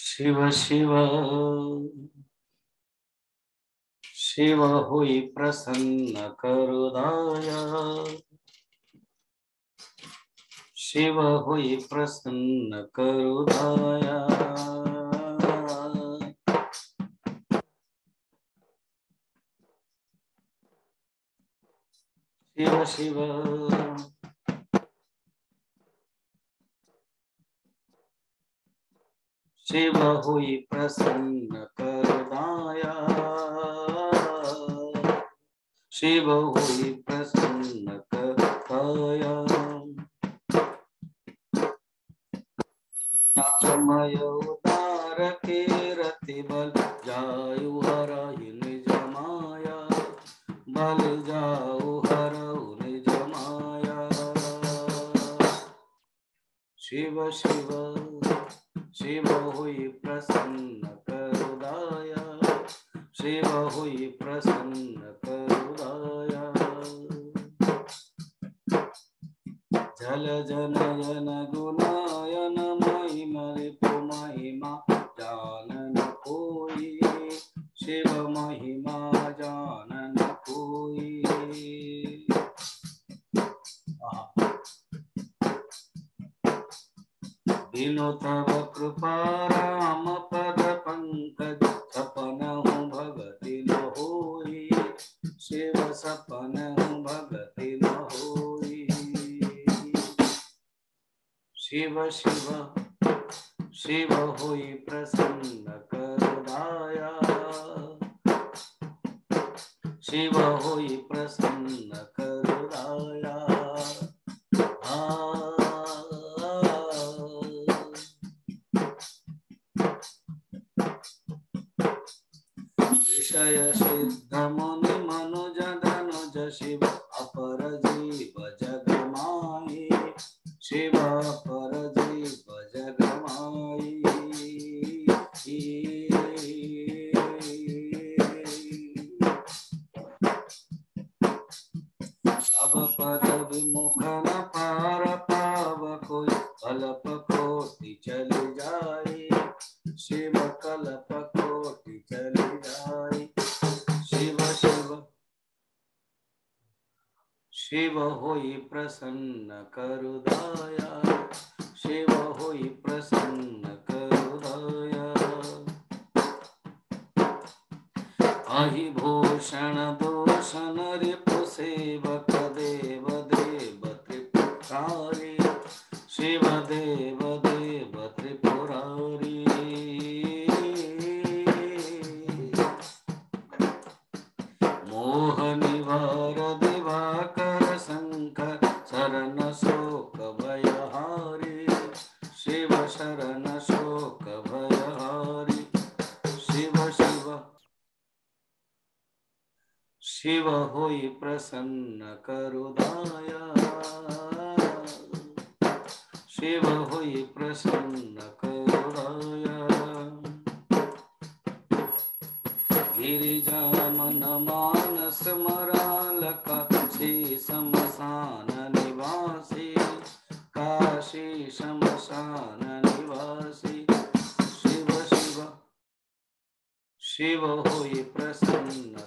शिव शिव शिव हुई प्रसन्न करुदाया शिव हुई प्रसन्न करुदाया शिव शिव शिव हुई प्रसन्न करदाया शिव हुई प्रसन्न करदाया रामय उदार के रति बल जायु हर निज माया बल जाऊ हर निज माया शिव शिव शिव हुई प्रसन्न करुदाया शिव हुई प्रसन्न करुदाया जल जन जन गुना दीनुत कृपा राम पद पंकज सपन शिव सपन शिव शिव शिव प्रसन्न करुणाया शिव होई प्रसन्न yeah. ke शरण शोक भय हरि शिव शिव शिव हो प्रसन्न करुदाया शिव हो प्रसन्न करुदाया गिरिजा मन मानस मराल कक्षी समसान निवासी काशी शमशान शिव हो ये प्रसन्न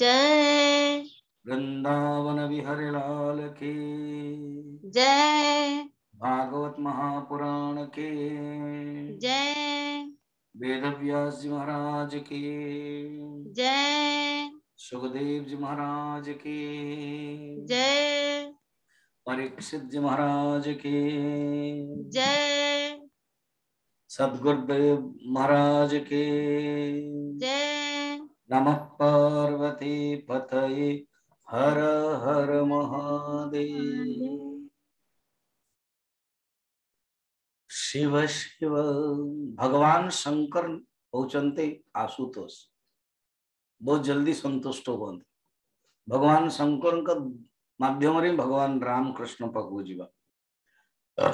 जय वृंदावन विहरे लाल के जय भागवत महापुराण के जय वेद व्यास जी महाराज के जय सुखदेव जी महाराज के जय परीक्षित जी महाराज के जय सदगुरुदेव महाराज के जय नमः पार्वती पतये हर हर महादेव शिव शिव भगवान शंकर पहुंचते आशुतोष बहुत जल्दी संतुष्ट हो भगवान शंकर मध्यम भगवान राम कृष्ण पाक जीवा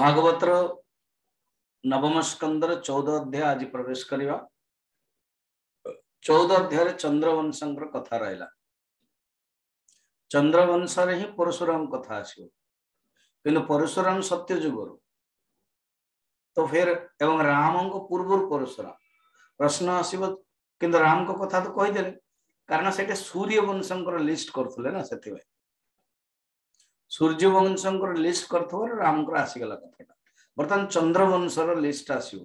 भागवत नवम स्कंदर चौदह अध्याय आज प्रवेश करवा ଚଉଦ ଅଧ୍ୟାୟରେ ଚନ୍ଦ୍ରବଂଶଙ୍କର କଥା ରହିଲା ଚନ୍ଦ୍ରବଂଶରେ ହିଁ ପରଶୁରାମ କଥା ଆସିବ କିନ୍ତୁ ପରଶୁରାମ ସତ୍ୟ ଯୁଗରୁ ତ ଫେର ଏବଂ ରାମଙ୍କ ପୂର୍ବରୁ ପରଶୁରାମ ପ୍ରଶ୍ନ ଆସିବ କିନ୍ତୁ ରାମଙ୍କ କଥା ତ କହିଦେଲେ କାରଣ ସେଇଟା ସୂର୍ଯ୍ୟବଂଶଙ୍କର ଲିଷ୍ଟ କରୁଥିଲେ ନା ସେଥିପାଇଁ ସୂର୍ଯ୍ୟବଂଶଙ୍କର ଲିଷ୍ଟ କରୁଥିବାରୁ ରାମଙ୍କର ଆସିଗଲା କଥାଟା ବର୍ତ୍ତମାନ ଚନ୍ଦ୍ରବଂଶର ଲିଷ୍ଟ ଆସିବ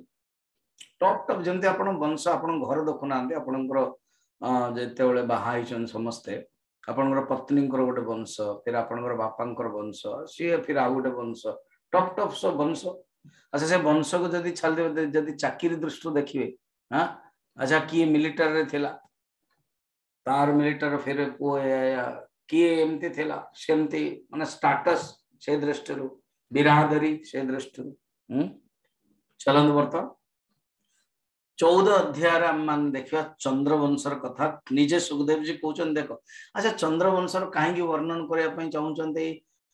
ଟପ୍ ଟପ୍ ଯେମିତି ଆପଣ ବଂଶ ଆପଣଙ୍କ ଘର ଦେଖୁନାହାନ୍ତି ଆପଣଙ୍କର ଯେତେବେଳେ ବାହା ହେଇଛନ୍ତି ସମସ୍ତେ ଆପଣଙ୍କର ପତ୍ନୀଙ୍କର ଗୋଟେ ବଂଶ ଫିର ଆପଣଙ୍କର ବାପାଙ୍କର ବଂଶ ସିଏ ଫିର ଆଉ ଗୋଟେ ବଂଶ ଟପ୍ ଟପ୍ ସବୁ ବଂଶ ଆଚ୍ଛା ସେ ବଂଶକୁ ଯଦି ଛାଡ଼ିଦେବେ ଯଦି ଚାକିରି ଦୃଷ୍ଟିରୁ ଦେଖିବେ ହଁ ଆଚ୍ଛା କିଏ ମିଲିଟାରୀରେ ଥିଲା ତାର ମିଲିଟାରୀ ଫିର ପୁଅ କିଏ ଏମିତି ଥିଲା ସେମିତି ମାନେ ଷ୍ଟାଟସ୍ ସେ ଦୃଷ୍ଟିରୁ ବିରାଦରୀ ସେ ଦୃଷ୍ଟିରୁ ହୁଁ ଚାଲନ୍ତୁ ବର୍ତ୍ତମାନ ଚଉଦ ଅଧ୍ୟାୟରେ ଆମେମାନେ ଦେଖିବା ଚନ୍ଦ୍ରବଂଶର କଥା ନିଜେ ସୁଖଦେବଜୀ କହୁଛନ୍ତି ଦେଖ ଆଚ୍ଛା ଚନ୍ଦ୍ରବଂଶର କାହିଁକି ବର୍ଣ୍ଣନ କରିବା ପାଇଁ ଚାହୁଁଛନ୍ତି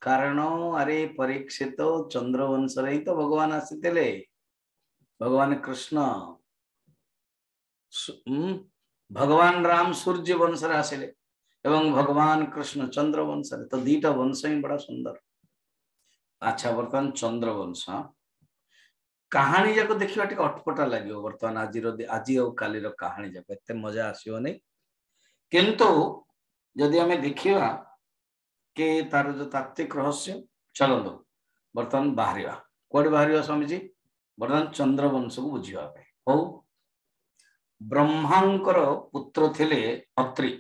କାରଣ ଆରେ ପରୀକ୍ଷିତ ଚନ୍ଦ୍ରବଂଶରେ ହିଁ ତ ଭଗବାନ ଆସିଥିଲେ ଭଗବାନ କୃଷ୍ଣ ଭଗବାନ ରାମ ସୂର୍ଯ୍ୟ ବଂଶରେ ଆସିଲେ ଏବଂ ଭଗବାନ କୃଷ୍ଣ ଚନ୍ଦ୍ରବଂଶରେ ତ ଦିଟା ବଂଶ ହିଁ ବଡ ସୁନ୍ଦର ଆଚ୍ଛା ବର୍ତ୍ତମାନ ଚନ୍ଦ୍ରବଂଶ ହଁ କାହାଣୀ ଯାକ ଦେଖିବା ଟିକେ ଅଟପଟା ଲାଗିବ ବର୍ତ୍ତମାନ ଆଜିର ଆଜି ଆଉ କାଲିର କାହାଣୀ ଯାକ ଏତେ ମଜା ଆସିବ ନାହିଁ କିନ୍ତୁ ଯଦି ଆମେ ଦେଖିବା କି ତାର ଯୋଉ ତାତ୍ତ୍ୱିକ ରହସ୍ୟ ଚଲନ୍ତୁ ବର୍ତ୍ତମାନ ବାହାରିବା କୁଆଡେ ବାହାରିବା ସ୍ୱାମୀଜୀ ବର୍ତ୍ତମାନ ଚନ୍ଦ୍ରବଂଶକୁ ବୁଝିବା ପାଇଁ ହଉ ବ୍ରହ୍ମାଙ୍କର ପୁତ୍ର ଥିଲେ ଅତ୍ରି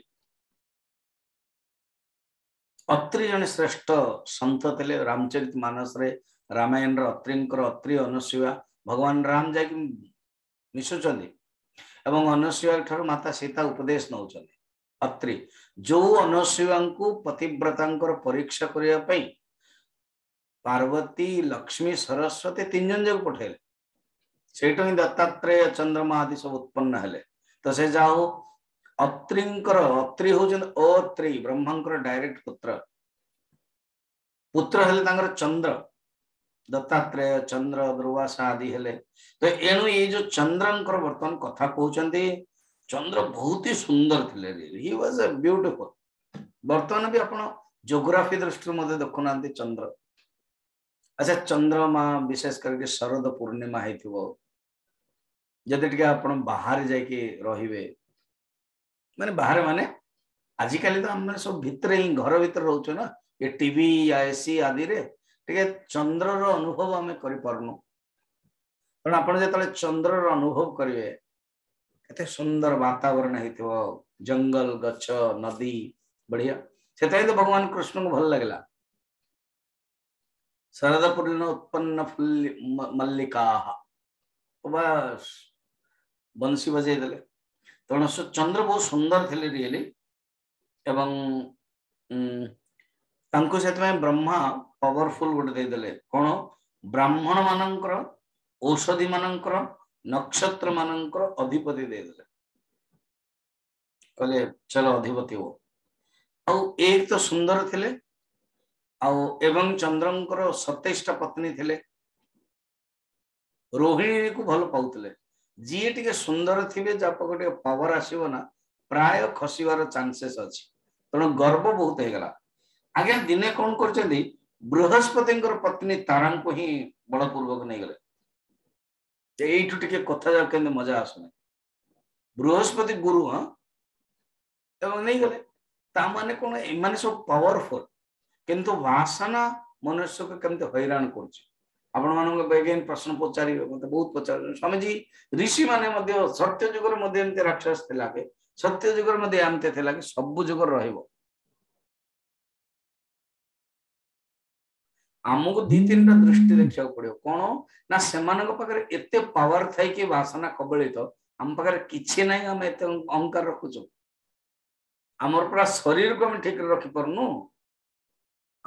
ଅତ୍ରି ଜଣେ ଶ୍ରେଷ୍ଠ ସନ୍ଥ ଥିଲେ ରାମଚରିତ ମାନସରେ ରାମାୟଣର ଅତ୍ରିଙ୍କର ଅତ୍ରି ଅନୁସୂୟା ଭଗବାନ ରାମ ଯାଇକି ମିଶୁଛନ୍ତି ଏବଂ ଅନୁସୂୟା ଠାରୁ ମାତା ସୀତା ଉପଦେଶ ନଉଛନ୍ତି ଅତ୍ରି ଯୋଉ ଅନୁସୂୟାଙ୍କୁ ପତିବ୍ରତାଙ୍କର ପରୀକ୍ଷା କରିବା ପାଇଁ ପାର୍ବତୀ ଲକ୍ଷ୍ମୀ ସରସ୍ୱତୀ ତିନି ଜଣ ଯାକୁ ପଠେଇଲେ ସେଇଠୁ ହିଁ ଦତ୍ତାତ୍ରେୟ ଚନ୍ଦ୍ରମା ଆଦି ସବୁ ଉତ୍ପନ୍ନ ହେଲେ ତ ସେ ଯାହା ଅତ୍ରିଙ୍କର ଅତ୍ରି ହଉଛନ୍ତି ଅତ୍ରି ବ୍ରହ୍ମାଙ୍କର ଡାଇରେକ୍ଟ ପୁତ୍ର ପୁତ୍ର ହେଲେ ତାଙ୍କର ଚନ୍ଦ୍ର ଦତ୍ତାତ୍ରେୟ ଚନ୍ଦ୍ର ଦୁର୍ବାସା ଆଦି ହେଲେ ତ ଏଣୁ ଏଇ ଯୋଉ ଚନ୍ଦ୍ରଙ୍କର ବର୍ତ୍ତମାନ କଥା କହୁଛନ୍ତି ଚନ୍ଦ୍ର ବହୁତ ହି ସୁନ୍ଦର ଥିଲେ ହି ୱାଜ ବ୍ୟୁଟିଫୁଲ ବର୍ତ୍ତମାନ ବି ଆପଣ ଜୋଗ୍ରାଫି ଦୃଷ୍ଟିରୁ ମଧ୍ୟ ଦେଖୁନାହାନ୍ତି ଚନ୍ଦ୍ର ଆଚ୍ଛା ଚନ୍ଦ୍ରମା ବିଶେଷ କରିକି ଶରଦ ପୂର୍ଣ୍ଣିମା ହେଇଥିବ ଯଦି ଟିକେ ଆପଣ ବାହାରେ ଯାଇକି ରହିବେ ମାନେ ବାହାରେ ମାନେ ଆଜିକାଲି ତ ଆମେ ସବୁ ଭିତରେ ହିଁ ଘର ଭିତରେ ରହୁଛୁ ନା ଏ ଟିଭି ଏସି ଆଦିରେ ଟିକେ ଚନ୍ଦ୍ରର ଅନୁଭବ ଆମେ କରିପାରୁନୁ କାରଣ ଆପଣ ଯେତେବେଳେ ଚନ୍ଦ୍ରର ଅନୁଭବ କରିବେ କେତେ ସୁନ୍ଦର ବାତାବରଣ ହେଇଥିବ ଜଙ୍ଗଲ ଗଛ ନଦୀ ବଢିଆ ସେଥିପାଇଁ ତ ଭଗବାନ କୃଷ୍ଣଙ୍କୁ ଭଲ ଲାଗିଲା ଶରଦ ପୂର୍ଣ୍ଣ ଉତ୍ପନ୍ନ ମଲ୍ଲିକା ବାସ୍ ବଂଶୀ ବଜେଇ ଦେଲେ ତେଣୁ ଚନ୍ଦ୍ର ବହୁତ ସୁନ୍ଦର ଥିଲେ ରିଏଲି ଏବଂ ତାଙ୍କୁ ସେଥିପାଇଁ ବ୍ରହ୍ମା ପାୱାରଫୁଲ ଗୋଟେ ଦେଇଦେଲେ କ'ଣ ବ୍ରାହ୍ମଣ ମାନଙ୍କର ଔଷଧୀ ମାନଙ୍କର ନକ୍ଷତ୍ର ମାନଙ୍କର ଅଧିପତି ଦେଇଦେଲେ କହିଲେ ଚଲ ଅଧିପତି ହବ ଆଉ ଏକ ତ ସୁନ୍ଦର ଥିଲେ ଆଉ ଏବଂ ଚନ୍ଦ୍ରଙ୍କର ସତେଇଶଟା ପତ୍ନୀ ଥିଲେ ରୋହିଣୀକୁ ଭଲ ପାଉଥିଲେ ଯିଏ ଟିକେ ସୁନ୍ଦର ଥିବେ ଯାହା ପାଖକୁ ଟିକେ ପାୱାର ଆସିବ ନା ପ୍ରାୟ ଖସିବାର ଚାନ୍ସେସ୍ ଅଛି ତେଣୁ ଗର୍ବ ବହୁତ ହେଇଗଲା ଆଜ୍ଞା ଦିନେ କଣ କରିଛନ୍ତି ବୃହସ୍ପତିଙ୍କର ପତ୍ନୀ ତାରାଙ୍କୁ ହିଁ ବଳପୂର୍ବକ ନେଇଗଲେ ଏଇଠୁ ଟିକେ କଥା ଯାକ କେମିତି ମଜା ଆସୁନି ବୃହସ୍ପତି ଗୁରୁ ହଁ ଏବଂ ନେଇଗଲେ ତା ମାନେ କଣ ଏମାନେ ସବୁ ପାୱାରଫୁଲ କିନ୍ତୁ ବାସନା ମନୁଷ୍ୟକୁ କେମିତି ହଇରାଣ କରୁଛି ଆପଣମାନଙ୍କ ବୈଜ୍ଞାନିକ ପ୍ରଶ୍ନ ପଚାରିବେ ମୋତେ ବହୁତ ପଚାରିବେ ସ୍ୱାମୀଜୀ ମାନେ ମଧ୍ୟ ସତ୍ୟ ଯୁଗରେ ମଧ୍ୟ ଏମିତି ରାକ୍ଷସ ଥିଲା କି ସତ୍ୟ ଯୁଗରେ ମଧ୍ୟ ଏମିତି ଥିଲା କି ସବୁ ଯୁଗରେ ରହିବ ଆମକୁ ଦି ତିନିଟା ଦୃଷ୍ଟି ଦେଖିବାକୁ ପଡିବ କଣ ନା ସେମାନଙ୍କ ପାଖରେ ଏତେ ପାୱାର ଥାଇକି ବାସନା କବଳିତ ଆମ ପାଖରେ କିଛି ନାହିଁ ଆମେ ଏତେ ଅହଙ୍କାର ରଖୁଛୁ ଆମର ପୁରା ଶରୀରକୁ ଆମେ ଠିକରେ ରଖିପାରୁନୁ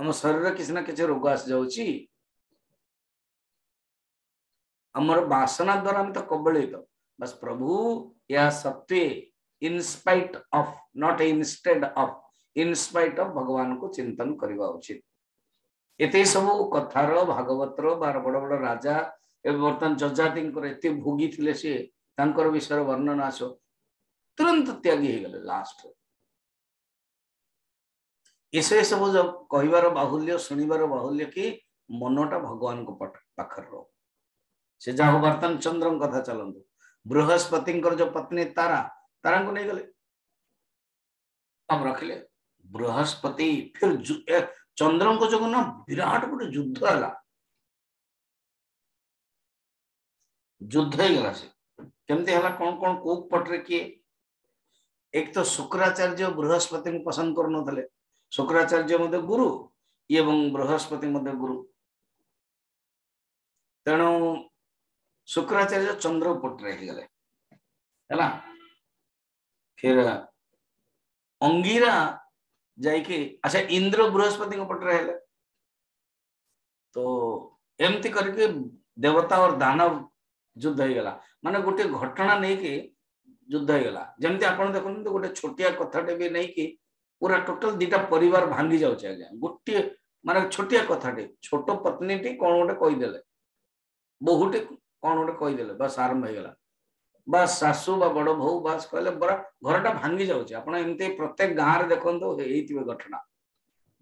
ଆମ ଶରୀର କିଛି ନା କିଛି ରୋଗ ଆସିଯାଉଛି ଆମର ବାସନା ଦ୍ଵାରା ଆମେ ତ କବଳିତ ବାସ୍ ପ୍ରଭୁ ଏହା ସତ୍ତ୍ୱେ in spite of not instead of in spite of ଭଗବାନଙ୍କୁ ଚିନ୍ତନ କରିବା ଉଚିତ ଏତେ ସବୁ କଥାର ଭାଗବତର ବା ବଡ ବଡ ରାଜା ଏବେ ବର୍ତ୍ତମାନ ଯଜାତିଙ୍କର ଏତେ ଭୋଗିଥିଲେ ସିଏ ତାଙ୍କର ବିଷୟରେ ବର୍ଣ୍ଣନା ଆସ ତୁରନ୍ତ ତ୍ୟାଗୀ ହେଇଗଲେ ଲାଷ୍ଟ ଏସେ ସବୁ କହିବାର ବାହୁଲ୍ୟ ଶୁଣିବାର ବାହୁଲ୍ୟ କି ମନଟା ଭଗବାନଙ୍କ ପାଖରେ ରହୁ ସେ ଯାହା ହଉ ବର୍ତ୍ତମାନ ଚନ୍ଦ୍ରଙ୍କ କଥା ଚାଲନ୍ତୁ ବୃହସ୍ପତିଙ୍କର ଯୋଉ ପତ୍ନୀ ତାରା ତାରାଙ୍କୁ ନେଇଗଲେ ରଖିଲେ ବୃହସ୍ପତି ଫିର ଚନ୍ଦ୍ରଙ୍କ ଯୋଗୁଁ ନା ବିରାଟ ଗୋଟେ ଯୁଦ୍ଧ ହେଲା ଯୁଦ୍ଧ ହେଇଗଲା ସେ କେମିତି ହେଲା କ'ଣ କ'ଣ କୋଉ ପଟରେ କିଏ ଏକ ତ ଶୁକ୍ରାଚାର୍ଯ୍ୟ ବୃହସ୍ପତିଙ୍କୁ ପସନ୍ଦ କରୁନଥିଲେ ଶୁକ୍ରାଚାର୍ଯ୍ୟ ମଧ୍ୟ ଗୁରୁ ଏବଂ ବୃହସ୍ପତି ମଧ୍ୟ ଗୁରୁ ତେଣୁ ଶୁକ୍ରାଚାର୍ଯ୍ୟ ଚନ୍ଦ୍ର ପଟରେ ହେଇଗଲେ ହେଲା ଫିର ଅଙ୍ଗୀରା जैके अच्छा इंद्र बृहस्पति पटे है तो एमती कर देवता और दानव युद्ध हो गला मान गोटे घटना नहीं कि युद्ध हो गला जमी आप देख गोटे छोटिया कथे भी नहीं कि पूरा टोटल दिटा पर भांगी जाए गोटे मान छोटिया कथे छोट पत्नी कौन गोटे कहीदे बोहूटे कौन गोटे कहीदे बस आरंभ हो गला বা ଶାଶୁ ବା ବଡ ବୋହୁ ବାସ୍ କହିଲେ ପରା ଘରଟା ଭାଙ୍ଗି ଯାଉଛି ଆପଣ ଏମିତି ପ୍ରତ୍ୟେକ ଗାଁରେ ଦେଖନ୍ତୁ ହେଇଥିବେ ଘଟଣା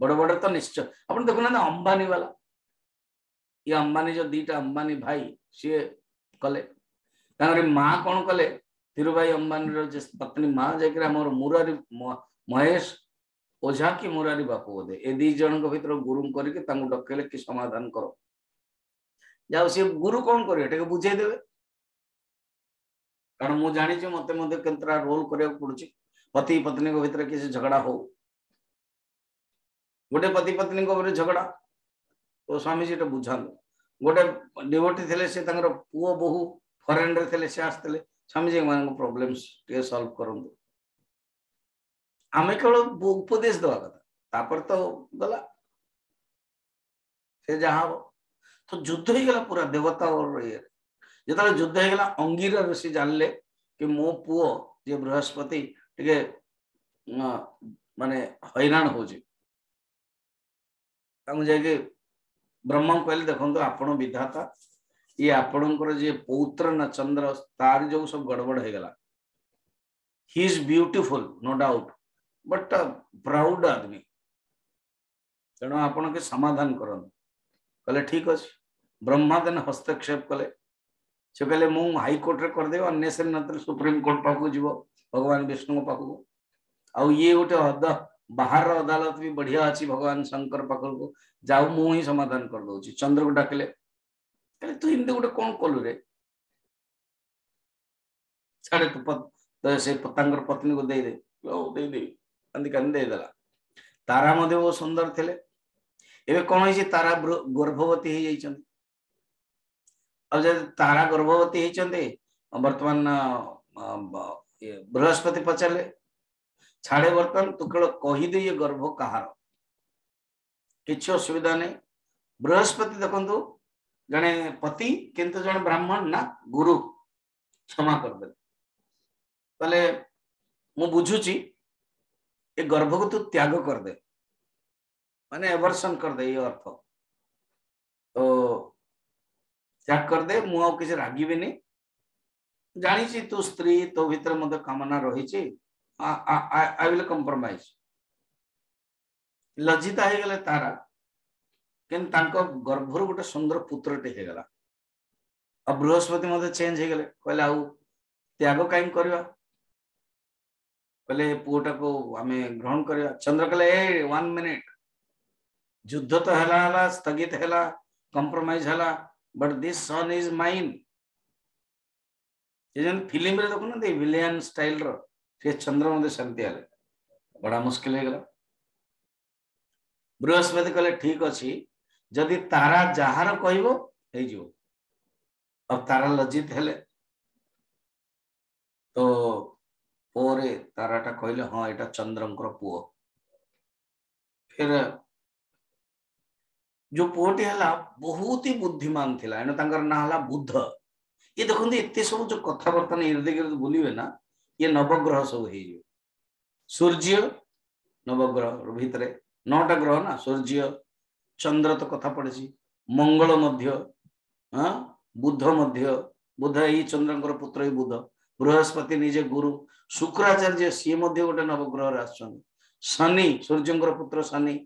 ବଡ ବଡ ତ ନିଶ୍ଚୟ ଆପଣ ଦେଖୁନାହାନ୍ତି ଅମ୍ବାନୀ ବାଲା ଇଏ ଅମ୍ବାନୀ ଯୋଉ ଦିଟା ଅମ୍ବାନୀ ଭାଇ ସିଏ କଲେ ତାଙ୍କର ମା କଣ କଲେ ଧୀରୁଭାଇ ଅମ୍ବାନୀର ଯେ ପତ୍ନୀ ମା ଯାଇକିରି ଆମର ମୁରାରୀ ମହେଶ ଓଝା କି ମୁରାରୀ ବାପୁ ବୋଧେ ଏ ଦି ଜଣଙ୍କ ଭିତରେ ଗୁରୁ କରିକି ତାଙ୍କୁ ଡକେଇଲେ କି ସମାଧାନ କର ଯାଉ ସିଏ ଗୁରୁ କଣ କରିବେ ଟିକେ ବୁଝେଇ ଦେବେ କାରଣ ମୁଁ ଜାଣିଛି ମୋତେ ମଧ୍ୟ କେତେଟା ରୋଲ କରିବାକୁ ପଡୁଛି ପତି ପତ୍ନୀଙ୍କ ଭିତରେ କିଛି ଝଗଡ଼ା ହଉ ଗୋଟେ ପତି ପତ୍ନୀଙ୍କ ଉପରେ ଝଗଡ଼ା ତ ସ୍ୱାମୀ ସେଟା ବୁଝାନ୍ତୁ ଗୋଟେ ଡିଭୋଟି ଥିଲେ ସେ ତାଙ୍କର ପୁଅ ବୋହୂ ଫରେନ୍ରେ ଥିଲେ ସେ ଆସିଥିଲେ ସ୍ୱାମୀଜୀ ଏମାନଙ୍କ ପ୍ରୋବ୍ଲେମ୍ସ ଟିକେ ସଲ୍ଭ କରନ୍ତୁ ଆମେ କେବଳ ଉପଦେଶ ଦେବା କଥା ତାପରେ ତ ଗଲା ସେ ଯାହା ହବ ତ ଯୁଦ୍ଧ ହେଇଗଲା ପୁରା ଦେବତା ଇଏରେ जो युद्ध हो गला अंगीर ऋषि लें कि मो पु जे बृहस्पति टे मानने हईरा हो ब्रह्म कहले देखते विधाता ये आपण पौत्र ना चंद्र तार जो सब गड़बड़ हो गला he is beautiful no doubt but proud आदमी तेना आपण समाधान करें ठीक अच्छे ब्रह्मा देने हस्तक्षेप कले ᱡᱚᱠᱷᱚᱞᱮ ᱢᱩ ᱦᱟᱭᱠᱚᱨᱴ ᱨᱮ ᱠᱚᱨᱫᱮ ᱚᱱ્યᱥᱮᱱ ᱱᱟᱛᱨᱩ ᱥᱩᱯᱨᱤᱢ ᱠᱚᱨᱴ ᱯᱟᱠᱩ ᱡᱤᱵᱚ ᱵᱚᱜᱵᱟᱱ ᱵᱤᱥᱱᱩ ᱯᱟᱠᱩ ᱟᱨ ᱤᱭᱟᱹ ᱜᱚᱴᱮ ᱦᱟᱫᱫᱟ ᱵᱟᱦᱟᱨ ᱨᱮ ᱟᱫᱟᱞᱟᱛ ᱨᱮ ᱵᱟᱰᱭᱟ ᱦᱟᱪᱤ ᱵᱚᱜᱵᱟᱱ ᱥᱟᱱᱠᱨᱚᱯᱟᱠᱚ ᱡᱟᱣ ᱢᱩ ᱦᱤ ᱥᱟᱢᱟᱫᱟᱱ ᱠᱚᱨᱫᱚ ᱪᱤ ᱪᱚন্দ্র ᱠᱚ ᱰᱟᱠᱞᱮ ᱛᱮ ᱛᱩ ᱤᱱᱫᱮ ᱜᱚᱴᱮ ᱠᱚᱱ ᱠᱚᱞᱩ ᱨᱮ ᱪᱟᱨᱮ ᱛᱚ ᱯᱚᱛᱟ ᱥᱮ ᱯᱛᱟᱝᱠᱚᱨ ᱯᱛᱱᱤ ᱠᱚ ᱫᱮ ᱫ ଆଉ ଯଦି ତାରା ଗର୍ଭବତୀ ହେଇଛନ୍ତି ବର୍ତ୍ତମାନ ବୃହସ୍ପତି ପଚାରିଲେ ଛାଡ଼େ ବର୍ତ୍ତମାନ ତୁ କେବଳ କହିଦେ ଇଏ ଗର୍ଭ କାହାର କିଛି ଅସୁବିଧା ନାହିଁ ବୃହସ୍ପତି ଦେଖନ୍ତୁ ଜଣେ ପତି କିନ୍ତୁ ଜଣେ ବ୍ରାହ୍ମଣ ନା ଗୁରୁ କ୍ଷମା କରିଦେଲେ କହିଲେ ମୁଁ ବୁଝୁଛି ଏ ଗର୍ଭକୁ ତୁ ତ୍ୟାଗ କରିଦେ ମାନେ ଏଭରସନ୍ କରିଦେ ଏଇ ଅର୍ଥ ତ त्याग करदे मु आउ किसी रागिबिनी ଜାଣିଛି ତୁ ସ୍ତ୍ରୀ ତୋ ଭିତରେ ମଧ୍ୟ କାମନା ରହିଛି ଆଇ ୱିଲ୍ କମ୍ପ୍ରମାଇଜ ଲଜ୍ଜିତା ହେଇଗଲେ ତାରା କିନ୍ତୁ ତାଙ୍କ ଗର୍ଭରୁ ଗୋଟେ ସୁନ୍ଦର ପୁତ୍ରଟେ ହେଇଗଲା ଆଉ ବୃହସ୍ପତି ମଧ୍ୟ ଚେଞ୍ଜ ହେଇଗଲେ କହିଲେ ଆଉ ତ୍ୟାଗ କାହିଁକି କରିବା କହିଲେ ପୁଅଟାକୁ ଆମେ ଗ୍ରହଣ କରିବା ଚନ୍ଦ୍ର କହିଲେ ଏ ୱାନ୍ ମିନିଟ୍ ଯୁଦ୍ଧ ତ ହେଲା ହେଲା ସ୍ଥଗିତ ହେଲା କମ୍ପ୍ରମାଇଜ ହେଲା but this son is mine ଏ ଯେମିତି ଫିଲ୍ମରେ ଦେଖୁନାହାନ୍ତି ଭିଲିଆନ୍ ଷ୍ଟାଇଲର ସେ ଚନ୍ଦ୍ର ମଧ୍ୟ ସେମିତି ହେଲେ ବଡ ମୁସ୍କିଲ ହେଇଗଲା ବୃହସ୍ପତି କହିଲେ ଠିକ ଅଛି ଯଦି ତାରା ଯାହାର କହିବ ହେଇଯିବ ଆଉ ତାରା ଲଜ୍ଜିତ ହେଲେ ତ ପରେ ତାରାଟା କହିଲେ ହଁ ଏଇଟା ଚନ୍ଦ୍ରଙ୍କର ପୁଅ ଫେର जो पो टे होला बहुत हि बुद्धिमा नाला बुद्ध इन्सु कथादेखि बुलुना इ नव्रह सबै सूर्य नवग्रह नौटा ग्रह ना सूर्य चंद्र त कथा मध्य मङ्गल बुद्ध मध्य बुध यी चन्द्रको पुत्र हि बुध बृहस्पति निजे गुरु शुक्राचार्य मध्य गे नवग्रह र शनि सूर्य पुत्र शनि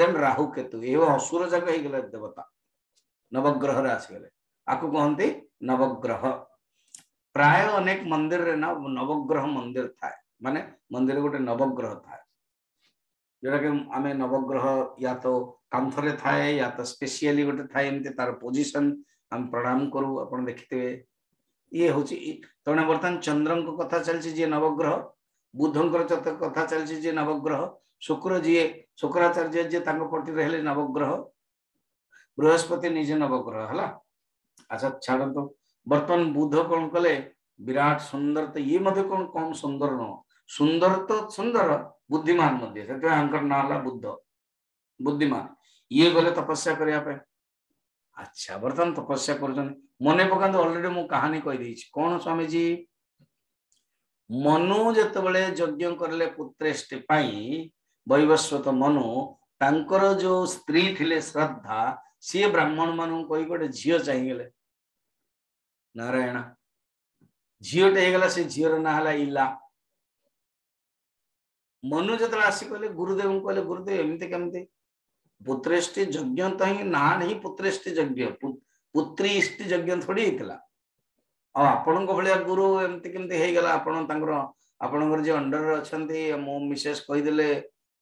देन राहु केतु असुर जग हो देवता नवग्रह आसगले आपको कहते नवग्रह प्राय अनेक मंदिर रे ना नवग्रह मंदिर थाए माने मंदिर गोटे नवग्रह था जोटा कि आम नवग्रह या तो कांथरे थाए या तो स्पेशली गोटे थाए एम तार पोजिशन आम प्रणाम करू आप देखते ये हूँ तेनाली बर्तमान चंद्र कथा चलती जी नवग्रह बुद्ध चत कथा चलती जी नवग्रह शुक्र जी ଶୁକ୍ରାଚାର୍ଯ୍ୟ ଯେ ତାଙ୍କ ପଟିରେ ହେଲେ ନବଗ୍ରହ ବୃହସ୍ପତି ନିଜେ ନବଗ୍ରହ ହେଲା ଆଚ୍ଛା ଛାଡ଼ନ୍ତୁ ବର୍ତ୍ତମାନ ବୁଧ କ'ଣ କଲେ ବିରାଟ ସୁନ୍ଦର ତ ଇଏ ମଧ୍ୟ କ'ଣ କମ ସୁନ୍ଦର ନୁହଁ ସୁନ୍ଦର ତ ସୁନ୍ଦର ବୁଦ୍ଧିମାନ ମଧ୍ୟ ସେଥିପାଇଁ ତାଙ୍କର ନାଁ ହେଲା ବୁଦ୍ଧ ବୁଦ୍ଧିମାନ ଇଏ ଗଲେ ତପସ୍ୟା କରିବା ପାଇଁ ଆଚ୍ଛା ବର୍ତ୍ତମାନ ତପସ୍ୟା କରୁଛନ୍ତି ମନେ ପକାନ୍ତୁ ଅଲରେଡି ମୁଁ କାହାଣୀ କହିଦେଇଛି କ'ଣ ସ୍ୱାମୀଜୀ ମନୁ ଯେତେବେଳେ ଯଜ୍ଞ କରିଲେ ପୁତ୍ରେଷ୍ଟି ପାଇଁ ବୈବସ୍ୱତ ମନୁ ତାଙ୍କର ଯୋଉ ସ୍ତ୍ରୀ ଥିଲେ ଶ୍ରଦ୍ଧା ସିଏ ବ୍ରାହ୍ମଣ ମାନଙ୍କୁ କହି ଗୋଟେ ଝିଅ ଚାହିଁଗଲେ ନାରାୟଣ ଝିଅଟେ ହେଇଗଲା ସେ ଝିଅର ନାଁ ହେଲା ଇଲା ମନୁ ଯେତେବେଳେ ଆସି କହିଲେ ଗୁରୁଦେବଙ୍କୁ କହିଲେ ଗୁରୁଦେବ ଏମିତି କେମିତି ପୁତ୍ରେଷ୍ଟି ଯଜ୍ଞ ତ ହିଁ ନାଁ ହିଁ ପୁତ୍ରେଷ୍ଟି ଯଜ୍ଞ ପୁତ୍ରୀ ଇଷ୍ଟି ଯଜ୍ଞ ଥୋଡି ହେଇଥିଲା ଆଉ ଆପଣଙ୍କ ଭଳିଆ ଗୁରୁ ଏମିତି କେମିତି ହେଇଗଲା ଆପଣ ତାଙ୍କର ଆପଣଙ୍କର ଯିଏ ଅଣ୍ଡରରେ ଅଛନ୍ତି ମୋ ମିସେସ୍ କହିଦେଲେ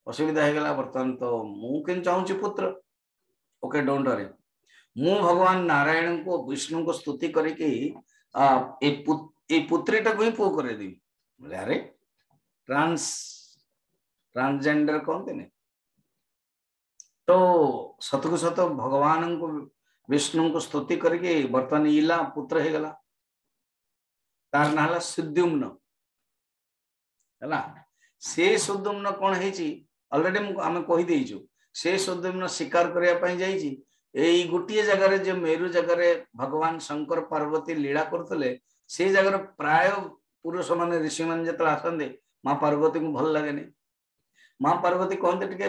असुविधा हो गला बर्तमान तो मुझे चाहिए पुत्र ओके डोंट डरे मु भगवान नारायण को विष्णु को स्तुति करके पुत्री टा को कर ट्रांसजेंडर कौन थे तो सत सत भगवान को विष्णु को स्तुति करके बर्तमान इला पुत्र हो गला तार ना सिद्धुम्न है सी कौन है ଅଲରେଡି ମୁଁ ଆମେ କହିଦେଇଛୁ ସେ ସୌଦମ୍ୟ ଶିକାର କରିବା ପାଇଁ ଯାଇଛି ଏଇ ଗୋଟିଏ ଜାଗାରେ ଯେ ମେରୁ ଜାଗାରେ ଭଗବାନ ଶଙ୍କର ପାର୍ବତୀ ଲୀଳା କରୁଥିଲେ ସେଇ ଜାଗାରେ ପ୍ରାୟ ପୁରୁଷମାନେ ଋଷିମାନେ ଯେତେବେଳେ ଆସନ୍ତି ମା ପାର୍ବତୀଙ୍କୁ ଭଲ ଲାଗେନି ମା ପାର୍ବତୀ କହନ୍ତି ଟିକେ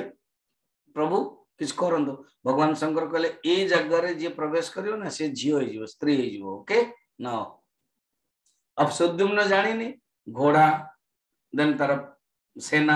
ପ୍ରଭୁ କିଛି କରନ୍ତୁ ଭଗବାନ ଶଙ୍କର କହିଲେ ଏଇ ଜାଗାରେ ଯିଏ ପ୍ରବେଶ କରିବ ନା ସେ ଝିଅ ହେଇଯିବ ସ୍ତ୍ରୀ ହେଇଯିବ ଓକେ ନ ଅପସୋଦ୍ୟୁମ୍ନ ଜାଣିନି ଘୋଡ଼ା ଦେନ୍ ତାର ସେନା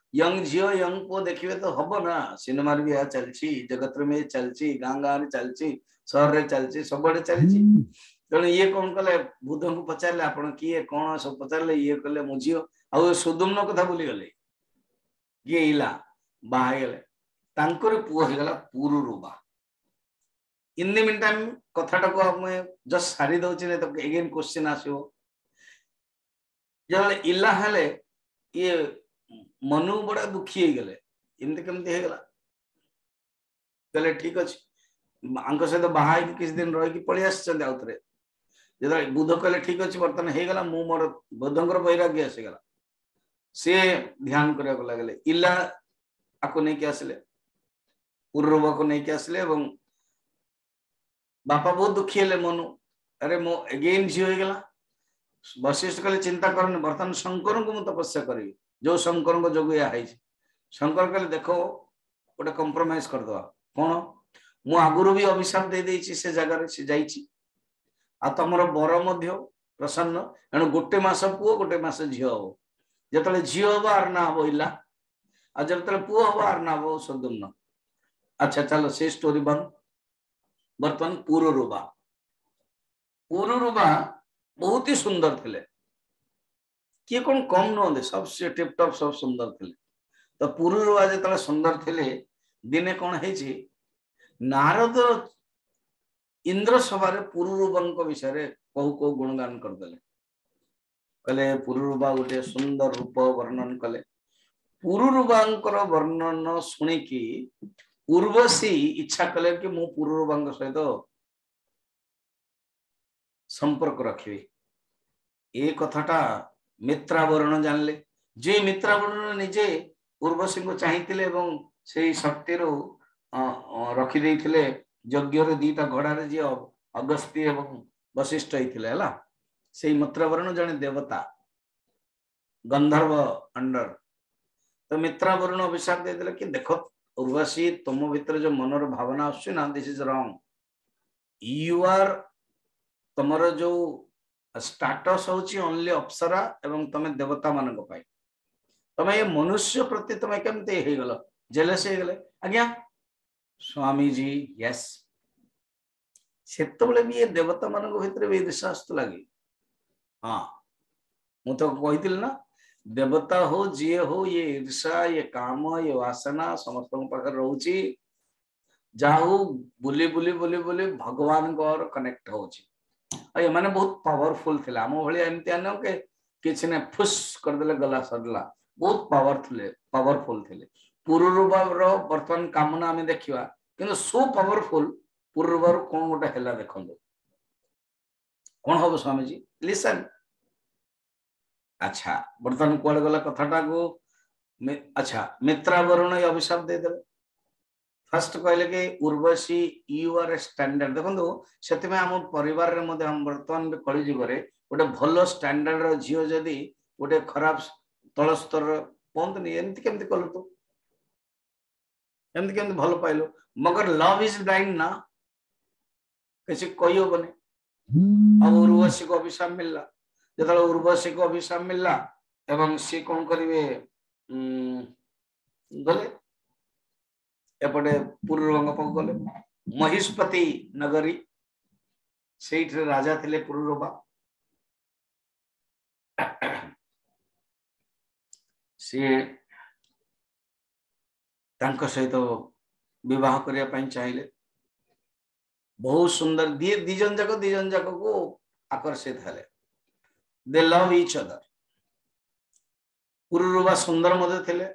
યંગ ઝીઓ યંગ પો દેખિવે તો હબ ના સિનેમાર ભી આ ચાલଛି જગતર મે ચાલଛି ଗାଁ ଗାଁରେ ଚାଲିଛି ସହରରେ ଚାଲିଛି ସବୁଆଡେ ଚାଲିଛି ତେଣୁ ଇଏ କଣ କଲେ ବୁଦ୍ଧଙ୍କୁ ପଚାରିଲେ ଆପଣ କିଏ କଣ ସବୁ ପଚାରିଲେ ଇଏ କଲେ ମୋ ଝିଅ ଆଉ ସୁଦୁମ୍ନ କଥା ଭୁଲିଗଲେ କିଏ ଇଲା ବାହା ହେଇଗଲେ ତାଙ୍କର ପୁଅ ହେଇଗଲା Pururava in the meantime କଥାଟାକୁ ଆମେ ଜଷ୍ଟ ସାରି ଦଉଛି ନାଇଁ ତାକୁ ଏଗେନ୍ କ୍ୱେଶ୍ଚିନ୍ ଆସିବ ଯେତେବେଳେ ଇଲା ହେଲେ ଇଏ ମନୁ ବଡ ଦୁଃଖୀ ହେଇଗଲେ ଏମିତି କେମିତି ହେଇଗଲା ତାହେଲେ ଠିକ ଅଛି ଆଙ୍କ ସହିତ ବାହା ହେଇକି କିଛି ଦିନ ରହିକି ପଳେଇ ଆସିଛନ୍ତି ଆଉ ଥରେ ଯେତେବେଳେ ବୁଦ୍ଧ କହିଲେ ଠିକ ଅଛି ବର୍ତ୍ତମାନ ହେଇଗଲା ମୁଁ ମୋର ବୁଦ୍ଧଙ୍କର ବୈରାଗ୍ୟ ଆସିଗଲା ସିଏ ଧ୍ୟାନ କରିବାକୁ ଲାଗିଲେ ଇଲା ଆକୁ ନେଇକି ଆସିଲେ ପୂର୍ବକୁ ନେଇକି ଆସିଲେ ଏବଂ ବାପା ବହୁତ ଦୁଃଖୀ ହେଲେ ମନୁ ଆରେ ମୋ ଏଗେନ୍ ଝିଅ ହେଇଗଲା ବଶିଷ୍ଠ କହିଲେ ଚିନ୍ତା କରନି ବର୍ତ୍ତମାନ ଶଙ୍କରଙ୍କୁ ମୁଁ ତପସ୍ୟା କରିବି जो शंकर जगुया है ଶଙ୍କର କହିଲେ ଦେଖ ଗୋଟେ କମ୍ପ୍ରମାଇଜ କରିଦେବା କ'ଣ ମୁଁ ଆଗରୁ ବି ଅଭିଶାପ ଦେଇଦେଇଛି ସେ ଜାଗାରେ ସେ ଯାଇଛି ଆଉ ତମର ବର ମଧ୍ୟ ପ୍ରସନ୍ନ ଏଣୁ ଗୋଟେ ମାସ ପୁଅ ଗୋଟେ ମାସ ଝିଅ ହବ ଯେତେବେଳେ ଝିଅ ହବ ଆର ନା ହବ ଇଲା ଆଉ ଯେତେବେଳେ ପୁଅ ହବ ଆର ନା ହବ ସଦୁମ୍ନ ଆଚ୍ଛା ଚାଲ ସେ ଷ୍ଟୋରି ବନ୍ଦ ବର୍ତ୍ତମାନ ପୁରୁରୁବା ପୁରୁରୁବା ବହୁତ ହି ସୁନ୍ଦର ଥିଲେ କିଏ କ'ଣ କମ୍ ନୁହନ୍ତି ସବୁ ସେ ଟିପଟପ୍ ସବୁ ସୁନ୍ଦର ଥିଲେ ତ ପୁରୀରୁଆ ଯେତେବେଳେ ସୁନ୍ଦର ଥିଲେ ଦିନେ କ'ଣ ହେଇଛି ନାରଦ ଇନ୍ଦ୍ର ସଭାରେ ପୁରୁରୁବଙ୍କ ବିଷୟରେ କହୁ କହୁ ଗୁଣଗାନ କରିଦେଲେ କହିଲେ ପୁରୁରୁବା ଗୋଟିଏ ସୁନ୍ଦର ରୂପ ବର୍ଣ୍ଣନ କଲେ ପୁରୁରୁବାଙ୍କର ବର୍ଣ୍ଣନ ଶୁଣିକି ଉର୍ବଶୀ ଇଚ୍ଛା କଲେ କି ମୁଁ ପୁରୁରୁବାଙ୍କ ସହିତ ସମ୍ପର୍କ ରଖିବି ଏ କଥାଟା मित्रावरण जानले जी मित्रावरण निजे उर्वशी को चाहते शक्ति रु रखी यज्ञ रीटा घड़े जी अगस्ती वशिष्ठ होते से मित्रावरण जन देवता गंधर्व अंडर तो मित्रावरण अभिशाप दे दिले कि देख उर्वशी तुम भितर जो मन भावना आस इज रंग यू आर तुम जो स्टाटस हूँ ओनली अप्सरा एवं तुम देवता मान तुम ये मनुष्य प्रति तुम कमी हो आज्ञा स्वामी जी यस से ये देवता मान भर भी दृश्य लगे हाँ मु ना देवता हो जी हो ये ईर्षा ये काम ये वासना समस्त पाखे रोचे जहा बुले बुले बुले बुले भगवान कनेक्ट होची मैंने बहुत पावरफुल थे आम भाई एम किसी ने फुस करदे गला सरला बहुत पावर थे पावरफुल थे पूर्व बर्तमान कम ना देखा कि सो पावरफुल पूर्व कौन गोटे है देख कौन हम स्वामीजी लिशन अच्छा बर्तमान कल कथा को अच्छा मित्रावरण अभिशाप देदेव ଫାର୍ଷ୍ଟ କହିଲେ କି Urvashi you are a standard ଦେଖନ୍ତୁ ସେଥିପାଇଁ ଆମ ପରିବାରରେ ମଧ୍ୟ ଆମ ବର୍ତ୍ତମାନ କଳି ଯୁଗରେ ଗୋଟେ ଭଲ ଷ୍ଟାଣ୍ଡାର୍ଡର ଝିଅ ଯଦି ଗୋଟେ ଖରାପ ତଳ ସ୍ତରର କୁହନ୍ତୁନି ଏମିତି କେମିତି କଲୁ ତୁ ଏମିତି କେମିତି ଭଲ ପାଇଲୁ ମଗର ଲଭ୍ ଇଜ ବ୍ଲାଇଣ୍ଡ ନା କିଛି କହିହବନି ଆଉ ଉର୍ବଶୀକୁ ଅଭିଶାପ ମିଳିଲା ଯେତେବେଳେ ଉର୍ବଶୀକୁ ଅଭିଶାପ ମିଳିଲା ଏବଂ ସିଏ କଣ କରିବେ ଗଲେ एपटे पूरी रंगोपक गले महिष्पति नगरी से राजा थे पूरी रोबा सी सहित बहुत चाहिए बहुत सुंदर दिए दिजन जाक दिजन जाक को आकर्षित हेले दे लव इच अदर पूर्व सुंदर मध्य